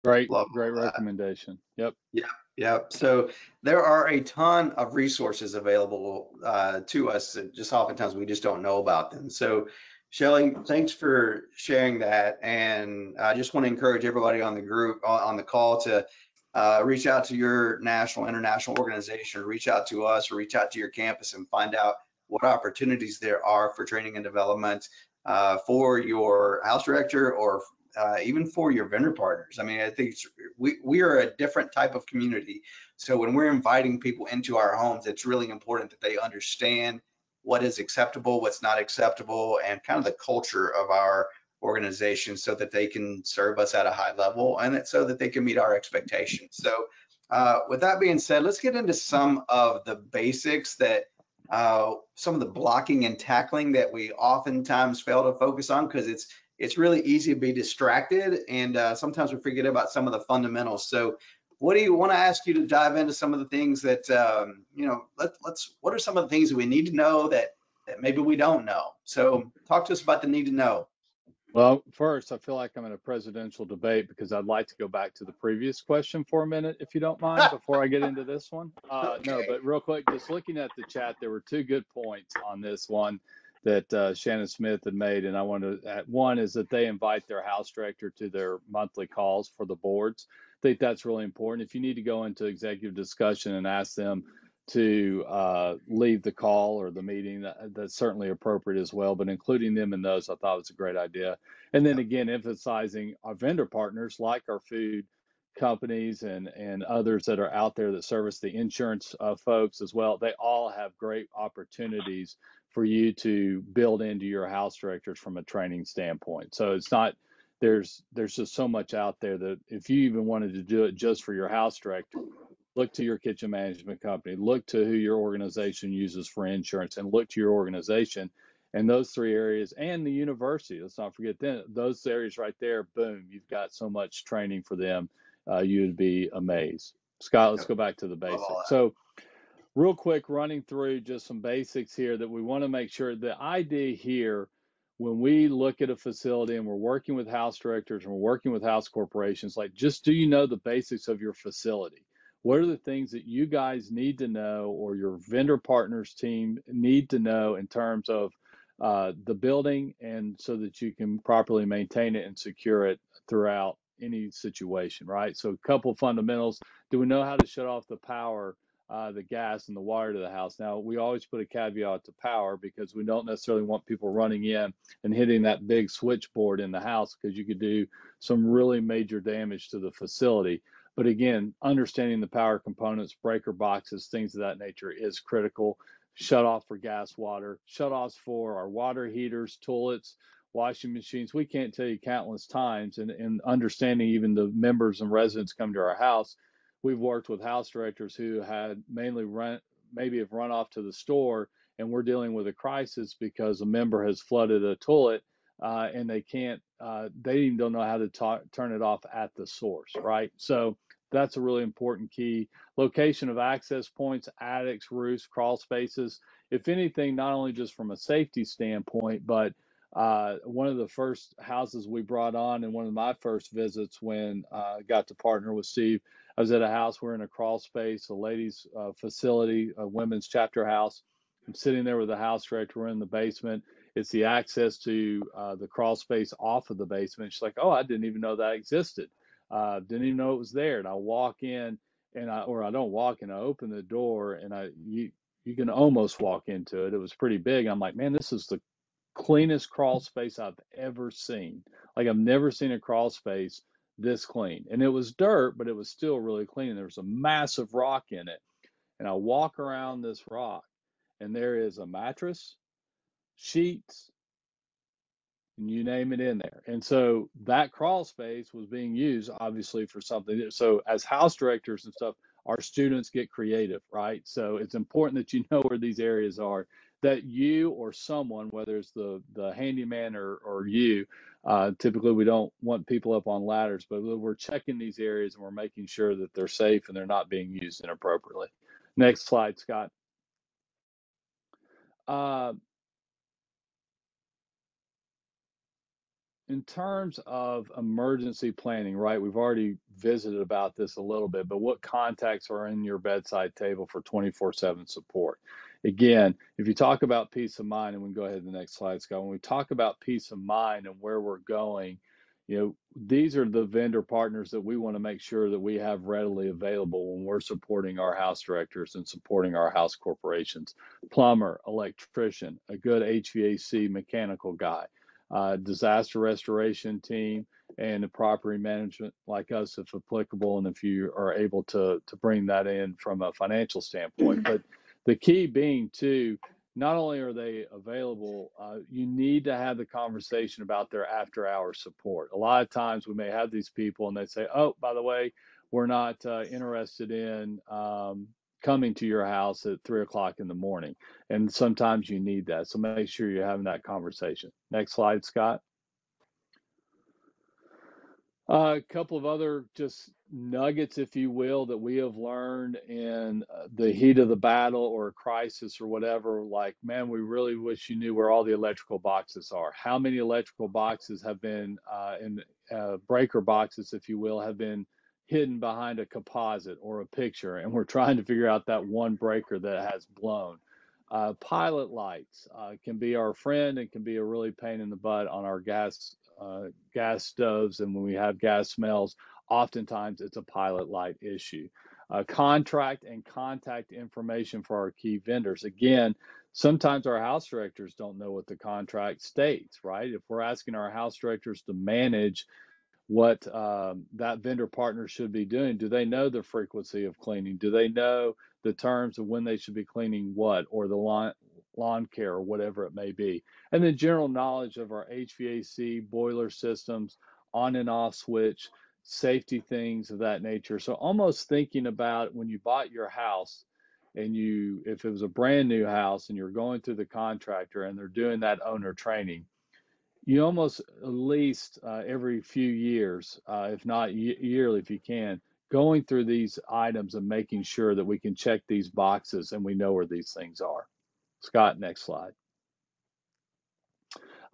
Great, Love great recommendation. Yep. Yep. Yep. So there are a ton of resources available uh, to us. that Just oftentimes we just don't know about them. So Shelly, thanks for sharing that. And I just want to encourage everybody on the group, on the call to uh, reach out to your national, international organization, or reach out to us, or reach out to your campus and find out what opportunities there are for training and development uh, for your house director or uh, even for your vendor partners. I mean, I think we, we are a different type of community. So when we're inviting people into our homes, it's really important that they understand what is acceptable, what's not acceptable, and kind of the culture of our organization so that they can serve us at a high level and so that they can meet our expectations. So uh, with that being said, let's get into some of the basics that uh, some of the blocking and tackling that we oftentimes fail to focus on because it's it's really easy to be distracted and uh, sometimes we forget about some of the fundamentals. So what do you want to ask you to dive into some of the things that, um, you know, let, let's, what are some of the things that we need to know that, that maybe we don't know? So talk to us about the need to know. Well, first, I feel like I'm in a presidential debate because I'd like to go back to the previous question for a minute, if you don't mind, before I get into this one. Uh, no, but real quick, just looking at the chat, there were two good points on this one that uh, Shannon Smith had made, and I wanted to. add- One is that they invite their house director to their monthly calls for the boards. I think that's really important. If you need to go into executive discussion and ask them to uh, leave the call or the meeting, that, that's certainly appropriate as well. But including them in those, I thought was a great idea. And then again, emphasizing our vendor partners like our food companies and and others that are out there that service the insurance uh, folks as well. They all have great opportunities for you to build into your house directors from a training standpoint. So it's not there's there's just so much out there that if you even wanted to do it just for your house director, look to your kitchen management company, look to who your organization uses for insurance, and look to your organization. And those three areas and the university, let's not forget them, those areas right there, boom, you've got so much training for them. Uh, you'd be amazed. Scott, let's go back to the basics. So, real quick, running through just some basics here that we want to make sure the idea here when we look at a facility and we're working with house directors and we're working with house corporations, like just do you know the basics of your facility? What are the things that you guys need to know or your vendor partners team need to know in terms of uh, the building and so that you can properly maintain it and secure it throughout any situation, right? So, a couple fundamentals. Do we know how to shut off the power, uh, the gas, and the water to the house? Now, we always put a caveat to power because we don't necessarily want people running in and hitting that big switchboard in the house because you could do some really major damage to the facility. But again, understanding the power components, breaker boxes, things of that nature is critical. Shut off for gas, water, shut offs for our water heaters, toilets, washing machines. We can't tell you countless times, and, and understanding even the members and residents come to our house. We've worked with house directors who had mainly run, maybe have run off to the store, and we're dealing with a crisis because a member has flooded a toilet uh, and they can't, uh, they even don't know how to ta- turn it off at the source, right? So that's a really important key. Location of access points, attics, roofs, crawl spaces. If anything, not only just from a safety standpoint, but uh, one of the first houses we brought on, and one of my first visits when I uh, got to partner with Steve, I was at a house. We're in a crawl space, a ladies' uh, facility, a women's chapter house. I'm sitting there with the house director. We're in the basement. It's the access to uh, the crawl space off of the basement. She's like, "Oh, I didn't even know that existed." Uh, didn't even know it was there. And I walk in and I, or I don't walk in, I open the door and I, you, you can almost walk into it. It was pretty big. I'm like, man, this is the cleanest crawl space I've ever seen. Like I've never seen a crawl space this clean. And it was dirt, but it was still really clean. There was a massive rock in it. And I walk around this rock and there is a mattress, sheets, and you name it in there. And so that crawl space was being used obviously for something. So as house directors and stuff, our students get creative, right? So it's important that you know where these areas are, that you or someone, whether it's the the handyman or or you, uh, typically we don't want people up on ladders, but we're checking these areas and we're making sure that they're safe and they're not being used inappropriately. Next slide, Scott. Uh, in terms of emergency planning, right? We've already visited about this a little bit, but what contacts are in your bedside table for 24 7 support? Again, if you talk about peace of mind, and we can go ahead to the next slide, Scott, when we talk about peace of mind and where we're going, you know, these are the vendor partners that we want to make sure that we have readily available when we're supporting our house directors and supporting our house corporations. Plumber, electrician, a good HVAC mechanical guy uh, disaster restoration team and the property management like us if applicable and if you are able to to bring that in from a financial standpoint but the key being too not only are they available uh, you need to have the conversation about their after hour support a lot of times we may have these people and they say oh by the way we're not uh, interested in um, coming to your house at three o'clock in the morning. And sometimes you need that. So make sure you're having that conversation. Next slide, Scott. Uh, a couple of other just nuggets, if you will, that we have learned in uh, the heat of the battle or a crisis or whatever. Like, man, we really wish you knew where all the electrical boxes are. How many electrical boxes have been uh, in uh, breaker boxes, if you will, have been hidden behind a composite or a picture, and we're trying to figure out that one breaker that has blown. Uh, pilot lights uh, can be our friend and can be a really pain in the butt on our gas uh, gas stoves, and when we have gas smells, oftentimes it's a pilot light issue. Uh, contract and contact information for our key vendors. Again, sometimes our house directors don't know what the contract states, right? If we're asking our house directors to manage what um, that vendor partner should be doing. Do they know the frequency of cleaning? Do they know the terms of when they should be cleaning what or the lawn, lawn care or whatever it may be? And then general knowledge of our HVAC, boiler systems, on and off switch, safety things of that nature. So almost thinking about when you bought your house and you, if it was a brand new house and you're going through the contractor and they're doing that owner training, you almost at least uh, every few years, uh, if not yearly, if you can, going through these items and making sure that we can check these boxes and we know where these things are. Scott, next slide.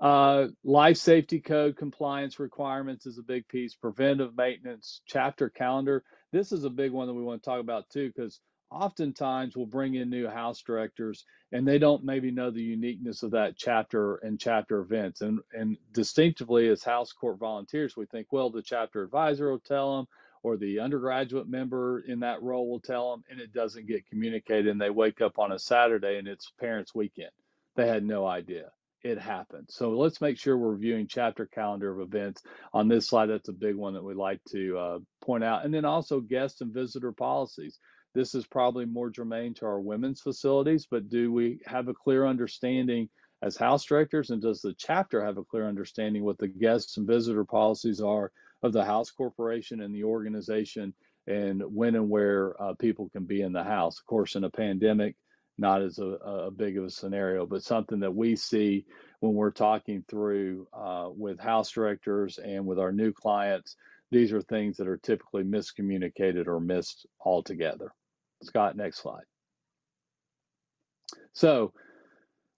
Uh, life safety code compliance requirements is a big piece. Preventive maintenance chapter calendar. This is a big one that we want to talk about too, because oftentimes we'll bring in new house directors and they don't maybe know the uniqueness of that chapter and chapter events. And, and distinctively as house court volunteers, we think, well, the chapter advisor will tell them or the undergraduate member in that role will tell them and it doesn't get communicated and they wake up on a Saturday and it's parents weekend. They had no idea it happened. So let's make sure we're viewing chapter calendar of events on this slide. That's a big one that we like to uh, point out. And then also guest and visitor policies. This is probably more germane to our women's facilities, but do we have a clear understanding as house directors and does the chapter have a clear understanding what the guests and visitor policies are of the house corporation and the organization and when and where uh, people can be in the house? Of course, in a pandemic, not as a, a, big of a scenario, but something that we see when we're talking through uh, with house directors and with our new clients. These are things that are typically miscommunicated or missed altogether. Scott, next slide. So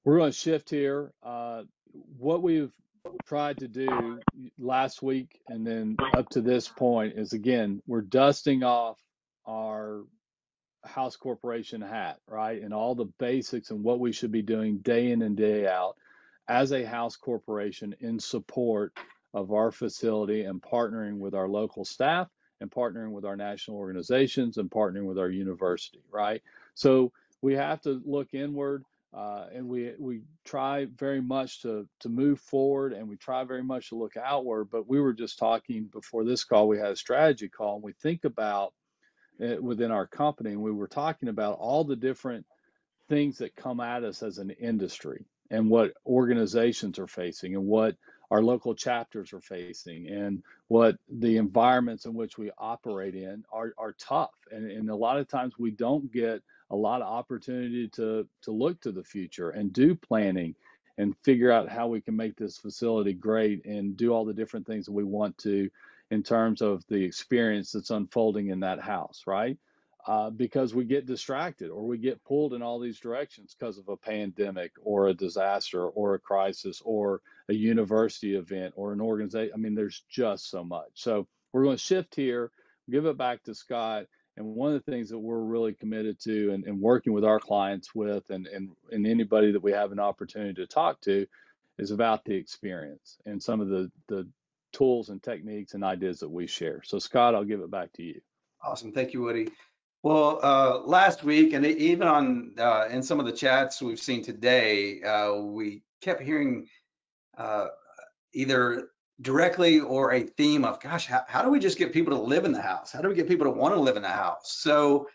we're going to shift here. Uh, what we've tried to do last week and then up to this point is again, we're dusting off our house corporation hat, right? And all the basics and what we should be doing day in and day out as a house corporation in support of our facility and partnering with our local staff and partnering with our national organizations and partnering with our university, right? So we have to look inward. Uh, and we we try very much to to move forward, and we try very much to look outward. But we were just talking before this call. We had a strategy call, and we think about Uh, within our company, and we were talking about all the different things that come at us as an industry, and what organizations are facing, and what our local chapters are facing and what the environments in which we operate in are, are tough. And, and a lot of times we don't get a lot of opportunity to, to look to the future and do planning and figure out how we can make this facility great and do all the different things that we want to in terms of the experience that's unfolding in that house, right? uh, because we get distracted or we get pulled in all these directions because of a pandemic or a disaster or a crisis or a university event or an organization. I mean, there's just so much. So we're going to shift here, give it back to Scott. And one of the things that we're really committed to and, and working with our clients with and, and, and anybody that we have an opportunity to talk to is about the experience and some of the, the tools and techniques and ideas that we share. So Scott, I'll give it back to you. Awesome. Thank you, Woody. Well, uh, last week, and even on uh, in some of the chats we've seen today, uh, we kept hearing uh, either directly or a theme of, gosh, how, how, do we just get people to live in the house? How do we get people to want to live in the house? So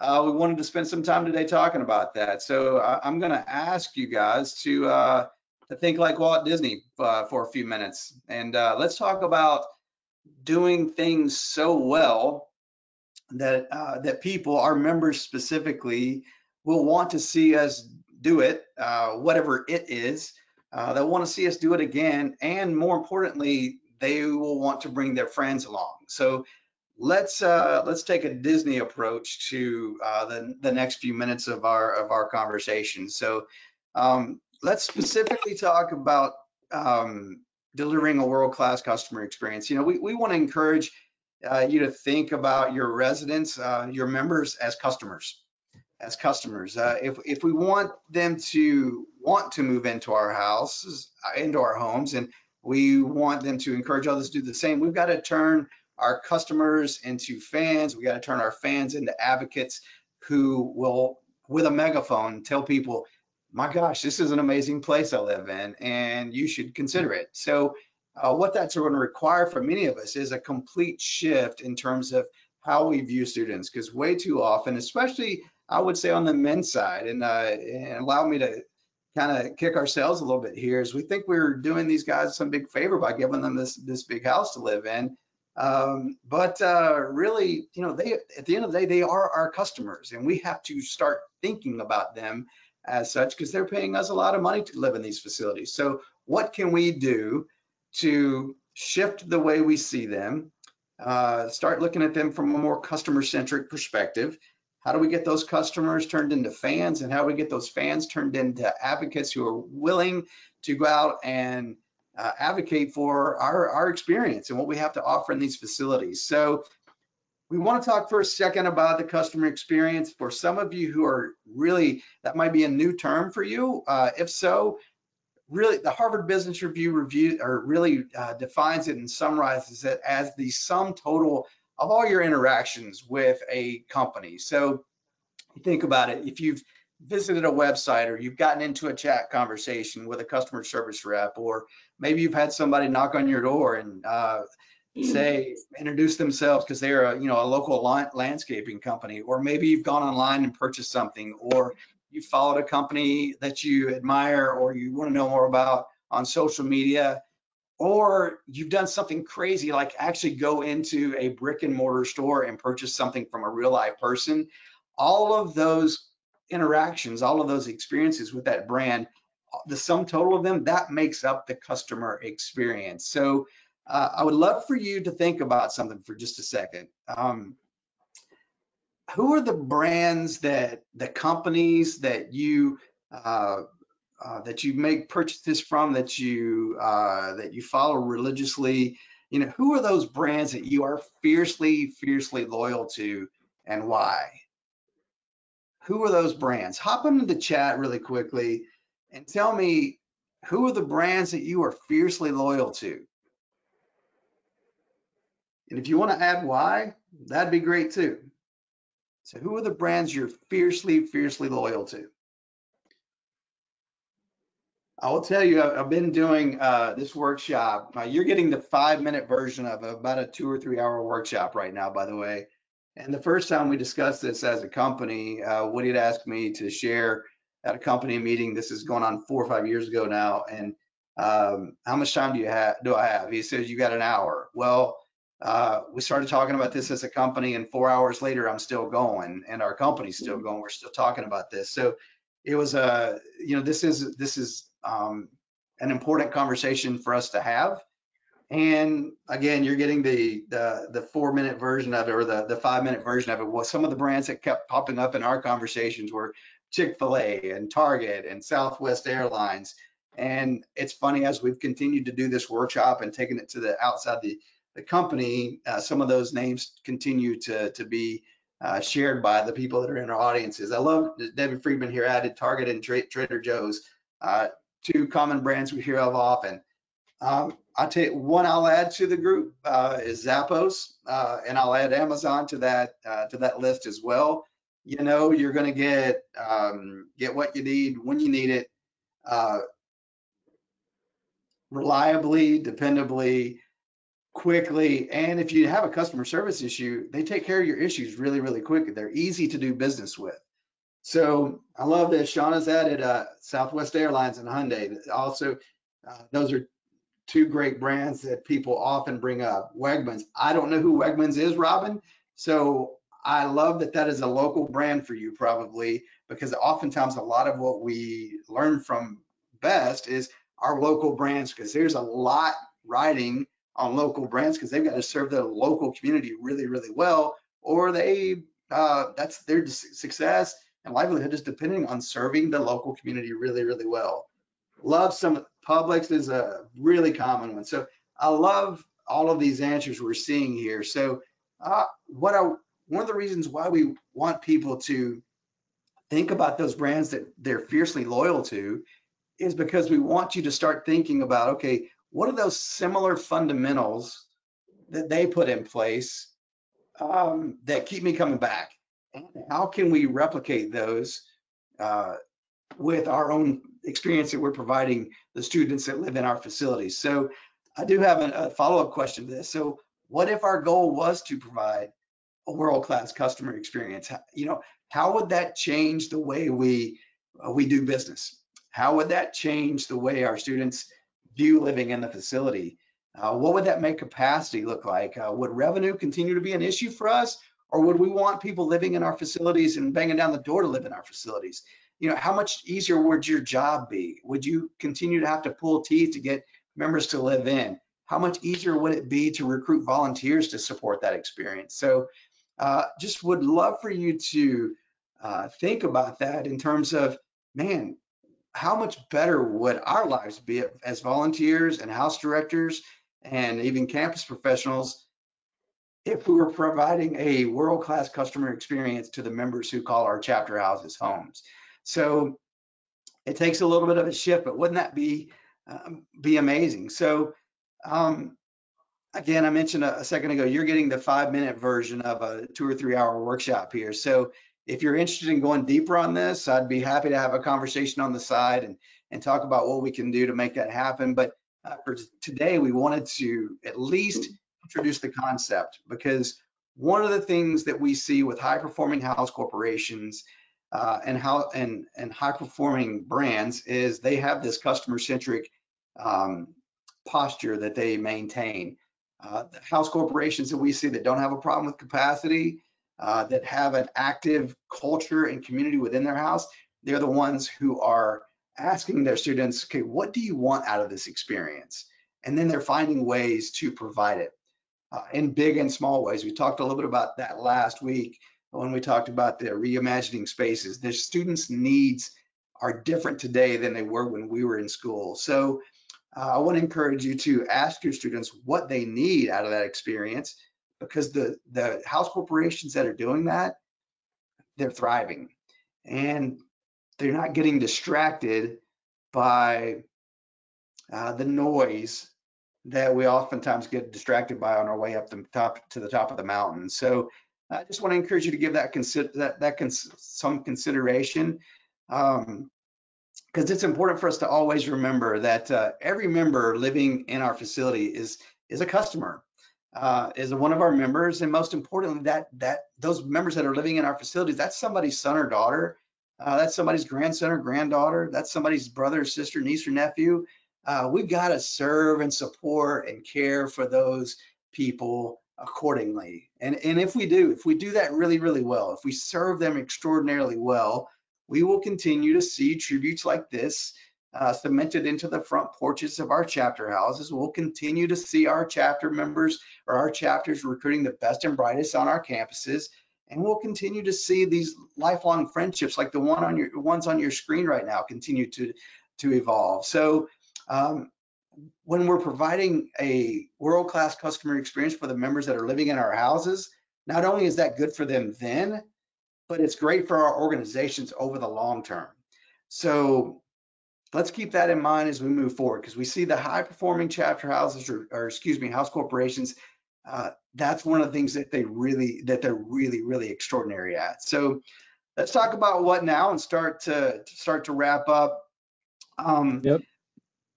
uh, we wanted to spend some time today talking about that. So I, am going to ask you guys to uh, to think like Walt Disney for a few minutes, and let's talk about doing things so well that uh, that people, our members specifically, will want to see us do it, uh, whatever it is. Uh, they'll want to see us do it again, and more importantly, they will want to bring their friends along. So let's uh, let's take a Disney approach to uh, the the next few minutes of our of our conversation. So um, let's specifically talk about um, delivering a world class customer experience. You know, we we want to encourage uh, you to think about your residents, uh, your members as customers, as customers. Uh, if, if we want them to want to move into our houses, uh, into our homes, and we want them to encourage others to do the same, we've got to turn our customers into fans. We got to turn our fans into advocates who will, with a megaphone, tell people, my gosh, this is an amazing place I live in, and you should consider it. So uh, what that's going to require from many of us is a complete shift in terms of how we view students. Because way too often, especially I would say on the men's side, and, uh, and allow me to kind of kick ourselves a little bit here, is we think we're doing these guys some big favor by giving them this this big house to live in. Um, but uh, really, you know, they at the end of the day, they are our customers, and we have to start thinking about them as such because they're paying us a lot of money to live in these facilities. So, what can we do to shift the way we see them? Uh, start looking at them from a more customer-centric perspective. How do we get those customers turned into fans, and how do we get those fans turned into advocates who are willing to go out and uh, advocate for our, our experience and what we have to offer in these facilities. So we want to talk for a second about the customer experience. For some of you who are really, that might be a new term for you. Uh, if so, really the Harvard Business Review review or really uh, defines it and summarizes it as the sum total of all your interactions with a company. So think about it. If you've visited a website or you've gotten into a chat conversation with a customer service rep, or maybe you've had somebody knock on your door and uh, Hmm. say introduce themselves because they're a you know a local landscaping company, or maybe you've gone online and purchased something, or you followed a company that you admire or you want to know more about on social media, or you've done something crazy like actually go into a brick and mortar store and purchase something from a real life person. All of those interactions, all of those experiences with that brand, the sum total of them, that makes up the customer experience. So uh, I would love for you to think about something for just a second. Um, who are the brands that the companies that you uh, uh, that you make purchases from that you uh, that you follow religiously? You know, who are those brands that you are fiercely, fiercely loyal to, and why? who are those brands? Hop into the chat really quickly and tell me who are the brands that you are fiercely loyal to? And if you want to add why, that'd be great too. So who are the brands you're fiercely, fiercely loyal to? I will tell you, I've been doing uh, this workshop. Uh, you're getting the five minute version of about a two or three hour workshop right now, by the way. And the first time we discussed this as a company, uh, Woody had asked me to share at a company meeting. This is going on four or five years ago now. And um, how much time do you have? Do I have? He says you got an hour. Well, uh, we started talking about this as a company, and four hours later, I'm still going, and our company's still going. We're still talking about this. So it was a, you know, this is this is um, an important conversation for us to have. And again, you're getting the the, the four minute version of it or the, the five minute version of it. Well, some of the brands that kept popping up in our conversations were Chick-fil-A and Target and Southwest Airlines. And it's funny as we've continued to do this workshop and taken it to the outside the, the company, uh, some of those names continue to, to be uh, shared by the people that are in our audiences. I love David Friedman here added Target and Tra Trader Joe's, uh, two common brands we hear of often. Um, I'll tell you one I'll add to the group uh, is Zappos, uh, and I'll add Amazon to that uh, to that list as well. You know, you're going to get um, get what you need when you need it, reliably, dependably, quickly, and if you have a customer service issue, they take care of your issues really, really quick. They're easy to do business with. So I love that Sean has added uh, Southwest Airlines and Hyundai. Also, uh, those are two great brands that people often bring up. Wegmans. I don't know who Wegmans is, Robin. So I love that that is a local brand for you probably because oftentimes a lot of what we learn from best is our local brands because there's a lot riding on local brands because they've got to serve the local community really, really well, or they uh, that's their success and livelihood is depending on serving the local community really, really well. Love some Publix is a really common one. So I love all of these answers we're seeing here. So uh, what I, one of the reasons why we want people to think about those brands that they're fiercely loyal to is because we want you to start thinking about, okay, what are those similar fundamentals that they put in place um, that keep me coming back? And how can we replicate those uh, with our own experience that we're providing the students that live in our facilities. So I do have a, a follow-up question to this. So what if our goal was to provide a world-class customer experience? You know, how would that change the way we uh, we do business? How would that change the way our students view living in the facility? Uh, what would that make capacity look like? Uh, would revenue continue to be an issue for us, or would we want people living in our facilities and banging down the door to live in our facilities? You know, how much easier would your job be? Would you continue to have to pull teeth to get members to live in? How much easier would it be to recruit volunteers to support that experience? So, uh, just would love for you to uh, think about that in terms of, man, how much better would our lives be as volunteers and house directors and even campus professionals if we were providing a world-class customer experience to the members who call our chapter houses homes. So it takes a little bit of a shift, but wouldn't that be um, be amazing? So um, again, I mentioned a, a second ago, you're getting the five-minute version of a two or three-hour workshop here. So if you're interested in going deeper on this, I'd be happy to have a conversation on the side and and talk about what we can do to make that happen. But uh, for today, we wanted to at least introduce the concept because one of the things that we see with high performing house corporations uh, and how and and high performing brands is they have this customer centric um, posture that they maintain. Uh, the house corporations that we see that don't have a problem with capacity, uh, that have an active culture and community within their house, they're the ones who are asking their students, okay, what do you want out of this experience? And then they're finding ways to provide it uh, in big and small ways. We talked a little bit about that last week when we talked about the reimagining spaces. The students' needs are different today than they were when we were in school. So uh, I want to encourage you to ask your students what they need out of that experience because the, the house corporations that are doing that, they're thriving. And they're not getting distracted by uh, the noise that we oftentimes get distracted by on our way up the top to the top of the mountain. So I just want to encourage you to give that consider that that cons some consideration because um, it's important for us to always remember that uh, every member living in our facility is is a customer, uh, is one of our members, and most importantly, that that those members that are living in our facilities, that's somebody's son or daughter uh, that's somebody's grandson or granddaughter. That's somebody's brother, or sister, niece, or nephew. Uh, we've got to serve and support and care for those people accordingly. And, and if we do, if we do that really, really well, if we serve them extraordinarily well, we will continue to see tributes like this uh, cemented into the front porches of our chapter houses. We'll continue to see our chapter members or our chapters recruiting the best and brightest on our campuses. And we'll continue to see these lifelong friendships like the one on your ones on your screen right now continue to to evolve. So um, when we're providing a world-class customer experience for the members that are living in our houses not only is that good for them then but it's great for our organizations over the long term. So let's keep that in mind as we move forward because we see the high performing chapter houses or, or excuse me house corporations uh, that's one of the things that they really that they're really really extraordinary at. So let's talk about what now and start to, to start to wrap up. Um, yep.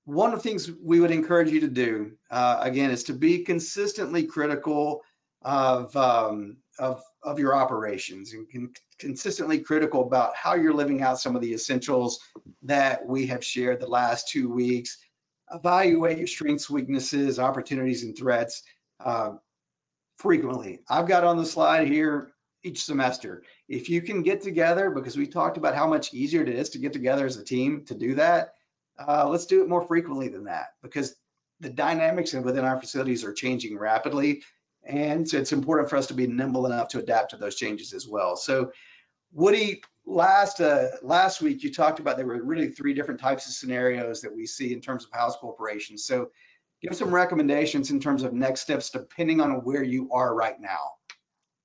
One of the things we would encourage you to do uh, again is to be consistently critical of um, of of your operations and con consistently critical about how you're living out some of the essentials that we have shared the last two weeks. Evaluate your strengths, weaknesses, opportunities, and threats uh, frequently. I've got on the slide here each semester. If you can get together, because we talked about how much easier it is to get together as a team to do that, uh, let's do it more frequently than that because the dynamics within our facilities are changing rapidly. And so it's important for us to be nimble enough to adapt to those changes as well. So Woody, last uh, last week you talked about there were really three different types of scenarios that we see in terms of house corporations. So give some recommendations in terms of next steps depending on where you are right now.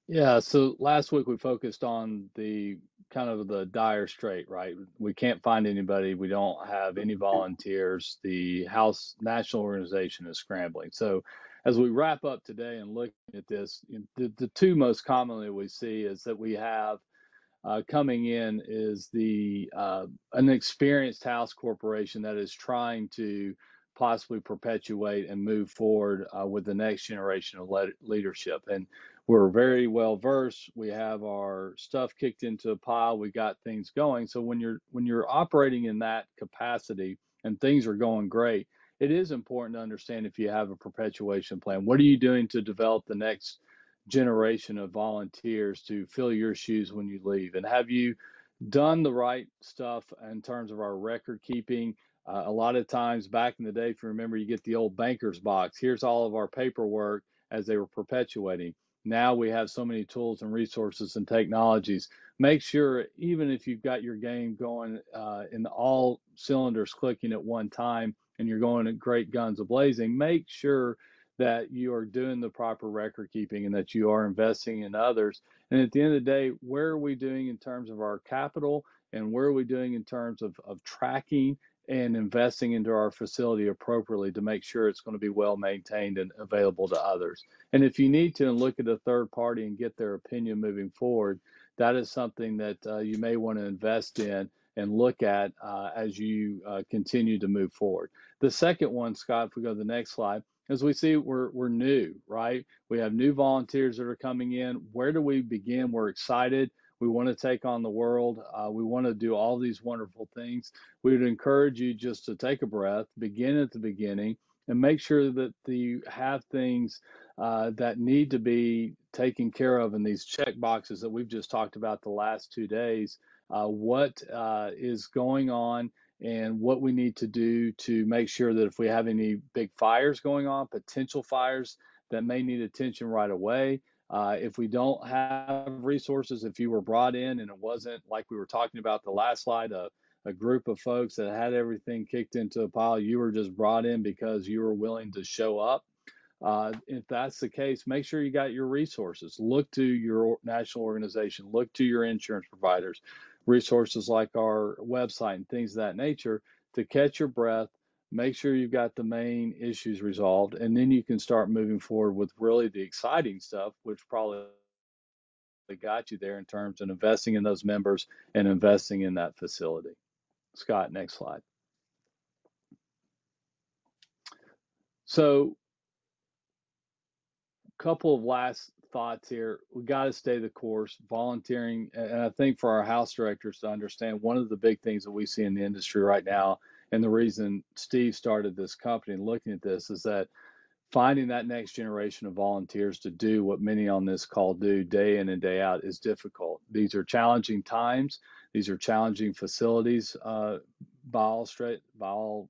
Yeah, so last week we focused on the kind of the dire strait, right? We can't find anybody, we don't have any volunteers. The House National Organization is scrambling. So as we wrap up today and look at this, the, the two most commonly we see is that we have uh, coming in is the uh, an experienced house corporation that is trying to possibly perpetuate and move forward uh, with the next generation of le- leadership. And we're very well versed. We have our stuff kicked into a pile. We got things going. So when you're when you're operating in that capacity and things are going great, it is important to understand if you have a perpetuation plan. What are you doing to develop the next generation of volunteers to fill your shoes when you leave? And have you done the right stuff in terms of our record keeping? Uh, a lot of times back in the day, if you remember, you get the old banker's box. Here's all of our paperwork as they were perpetuating. Now we have so many tools and resources and technologies. Make sure, even if you've got your game going uh, in all cylinders clicking at one time and you're going at great guns a blazing, make sure that you are doing the proper record keeping and that you are investing in others. And at the end of the day, where are we doing in terms of our capital and where are we doing in terms of, of tracking and investing into our facility appropriately to make sure it's going to be well maintained and available to others. And if you need to look at a third party and get their opinion moving forward, that is something that uh, you may want to invest in and look at uh, as you uh, continue to move forward. The second one, Scott, if we go to the next slide, as we see, we're, we're new, right? We have new volunteers that are coming in. Where do we begin? We're excited. We want to take on the world. Uh, we want to do all these wonderful things. We would encourage you just to take a breath, begin at the beginning, and make sure that you have things uh, that need to be taken care of in these check boxes that we've just talked about the last two days. Uh, what uh, is going on and what we need to do to make sure that if we have any big fires going on, potential fires that may need attention right away, uh, if we don't have resources, if you were brought in and it wasn't like we were talking about the last slide, a, a group of folks that had everything kicked into a pile, you were just brought in because you were willing to show up. Uh, if that's the case, make sure you got your resources. Look to your national organization, look to your insurance providers, resources like our website and things of that nature to catch your breath, make sure you've got the main issues resolved, and then you can start moving forward with really the exciting stuff, which probably got you there in terms of investing in those members and investing in that facility. Scott, next slide. So, a couple of last thoughts here. We got to stay the course, volunteering, and I think for our house directors to understand one of the big things that we see in the industry right now and the reason Steve started this company and looking at this is that finding that next generation of volunteers to do what many on this call do day in and day out is difficult. These are challenging times. These are challenging facilities uh, by all straight by all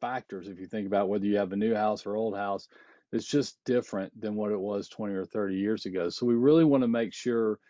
factors. If you think about whether you have a new house or old house, it's just different than what it was 20 or 30 years ago. So we really want to make sure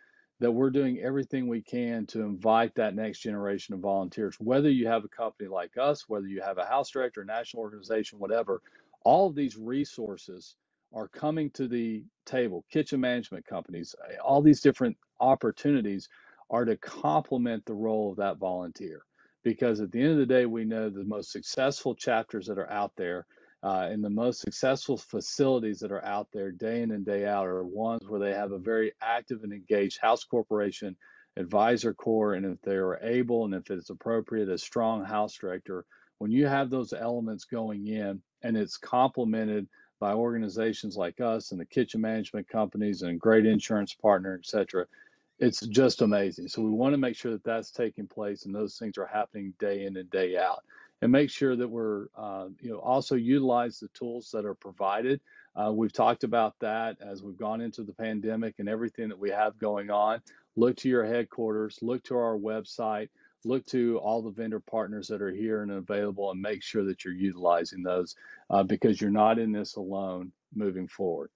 that we're doing everything we can to invite that next generation of volunteers, whether you have a company like us, whether you have a house director, a national organization, whatever, all of these resources are coming to the table. Kitchen management companies, all these different opportunities are to complement the role of that volunteer. Because at the end of the day, we know the most successful chapters that are out there uh, and the most successful facilities that are out there day in and day out are ones where they have a very active and engaged house corporation advisor corps and if they are able and if it's appropriate a strong house director. When you have those elements going in and it's complemented by organizations like us and the kitchen management companies and great insurance partner et cetera it's just amazing. So we want to make sure that that's taking place and those things are happening day in and day out and make sure that we're, uh, you know, also utilize the tools that are provided. Uh, we've talked about that as we've gone into the pandemic and everything that we have going on. Look to your headquarters, look to our website, look to all the vendor partners that are here and available, and make sure that you're utilizing those uh, because you're not in this alone moving forward.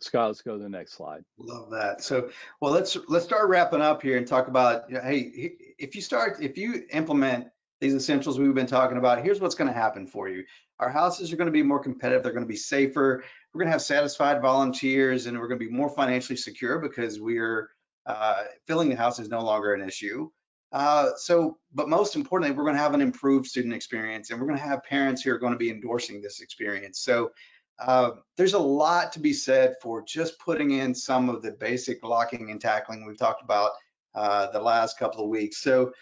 Scott, let's go to the next slide. Love that. So, well, let's let's start wrapping up here and talk about. You know, hey, if you start, if you implement these essentials we've been talking about, here's what's going to happen for you. Our houses are going to be more competitive. They're going to be safer. We're going to have satisfied volunteers and we're going to be more financially secure because we're uh, filling the house is no longer an issue. Uh, so, but most importantly, we're going to have an improved student experience and we're going to have parents who are going to be endorsing this experience. So uh, there's a lot to be said for just putting in some of the basic blocking and tackling we've talked about uh, the last couple of weeks. So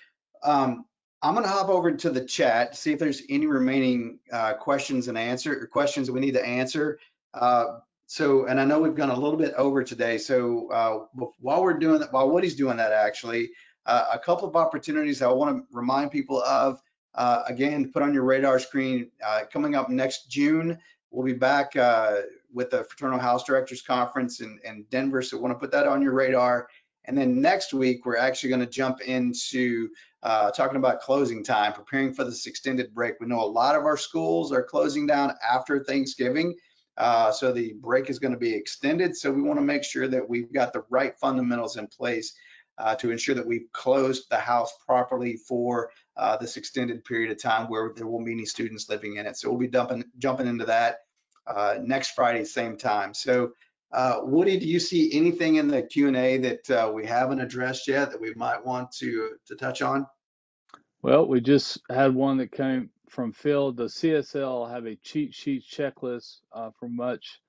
um, I'm gonna hop over to the chat, to see if there's any remaining uh, questions and answer, or questions we need to answer. Uh, So, and I know we've gone a little bit over today, so uh, while we're doing that, while Woody's doing that, actually, uh, a couple of opportunities I want to remind people of. Uh, Again, put on your radar screen, uh, coming up next June, we'll be back with the Fraternal House Directors Conference in in Denver, so want to put that on your radar. And then next week, we're actually going to jump into uh, talking about closing time, preparing for this extended break. We know a lot of our schools are closing down after Thanksgiving, uh, so the break is going to be extended. So we want to make sure that we've got the right fundamentals in place uh, to ensure that we've closed the house properly for uh, this extended period of time where there won't be any students living in it. So we'll be dumping, jumping into that uh, next Friday, same time. So uh, Woody, do you see anything in the Q and A that uh, we haven't addressed yet that we might want to to touch on? Well, we just had one that came from Phil. Does CSL have a cheat sheet checklist uh, for much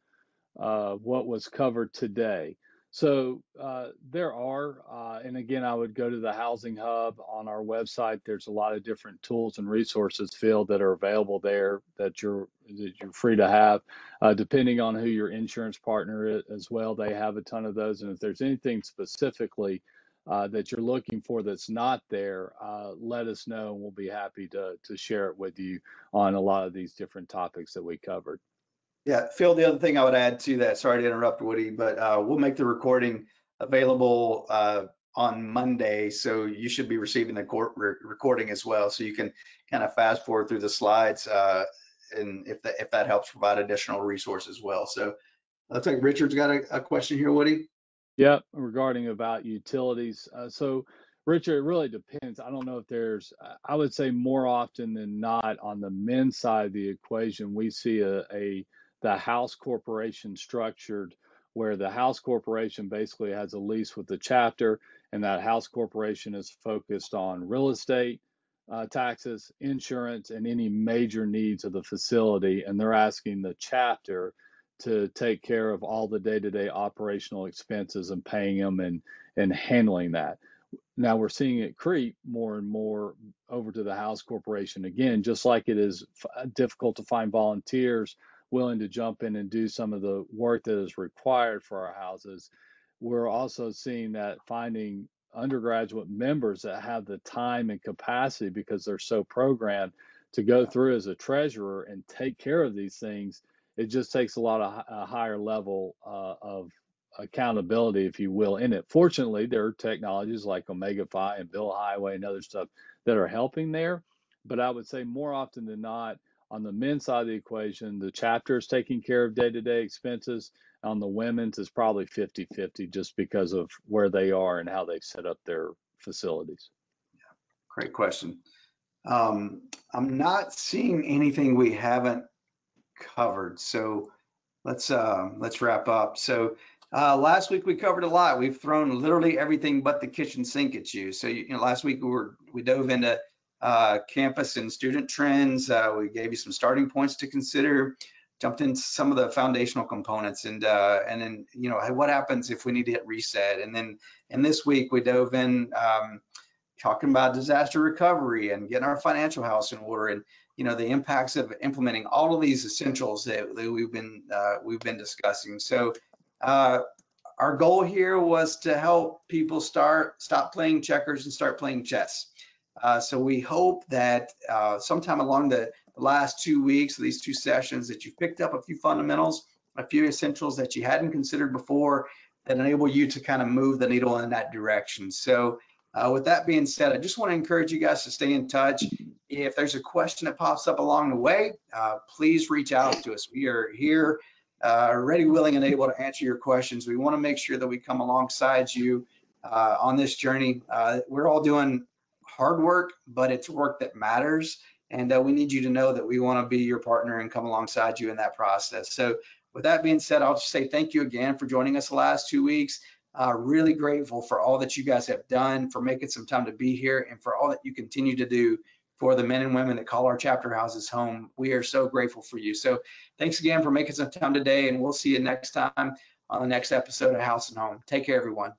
uh, what was covered today? So uh, there are, uh, and again, I would go to the Housing Hub on our website. There's a lot of different tools and resources, Phil, that are available there that you're that you're free to have, uh, depending on who your insurance partner is as well. They have a ton of those, and if there's anything specifically uh, that you're looking for that's not there, uh, let us know and we'll be happy to, to share it with you on a lot of these different topics that we covered. Yeah, Phil, the other thing I would add to that, sorry to interrupt Woody, but uh, we'll make the recording available uh, on Monday. So you should be receiving the court re- recording as well. So you can kind of fast forward through the slides uh, and if that, if that helps provide additional resource as well. So looks like Richard's got a, a question here, Woody. Yep, regarding about utilities. Uh, so, Richard, it really depends. I don't know if there's, I would say more often than not on the men's side of the equation, we see a, a the house corporation structured where the house corporation basically has a lease with the chapter, and that house corporation is focused on real estate, uh, taxes, insurance, and any major needs of the facility. And they're asking the chapter to take care of all the day-to-day operational expenses and paying them and and handling that. Now we're seeing it creep more and more over to the house corporation again, just like it is f- difficult to find volunteers willing to jump in and do some of the work that is required for our houses. We're also seeing that finding undergraduate members that have the time and capacity because they're so programmed to go through as a treasurer and take care of these things it just takes a lot of a higher level uh, of accountability, if you will, in it. Fortunately, there are technologies like OmegaFi and Billhighway and other stuff that are helping there. But I would say more often than not, on the men's side of the equation, the chapter is taking care of day to day expenses. On the women's, is probably 50 50 just because of where they are and how they've set up their facilities. Yeah, Great question. Um, I'm not seeing anything we haven't covered. So let's uh, let's wrap up. So uh, last week we covered a lot. We've thrown literally everything but the kitchen sink at you. So you know, last week we were we dove into uh, campus and student trends. Uh, we gave you some starting points to consider. Jumped into some of the foundational components, and uh, and then you know what happens if we need to hit reset. And then and this week we dove in. Um, talking about disaster recovery and getting our financial house in order and you know the impacts of implementing all of these essentials that, that we've been uh, we've been discussing. So uh, our goal here was to help people start stop playing checkers and start playing chess. Uh, so we hope that uh, sometime along the, the last two weeks, of these two sessions, that you've picked up a few fundamentals, a few essentials that you hadn't considered before that enable you to kind of move the needle in that direction. So uh, with that being said, I just want to encourage you guys to stay in touch. If there's a question that pops up along the way, uh, please reach out to us. We are here, uh, ready, willing, and able to answer your questions. We want to make sure that we come alongside you on this journey. We're all doing hard work, but it's work that matters. And uh, we need you to know that we want to be your partner and come alongside you in that process. So with that being said, I'll just say thank you again for joining us the last two weeks. Uh, really grateful for all that you guys have done, for making some time to be here, and for all that you continue to do for the men and women that call our chapter houses home. We are so grateful for you. So thanks again for making some time today, and we'll see you next time on the next episode of House and Home. Take care, everyone.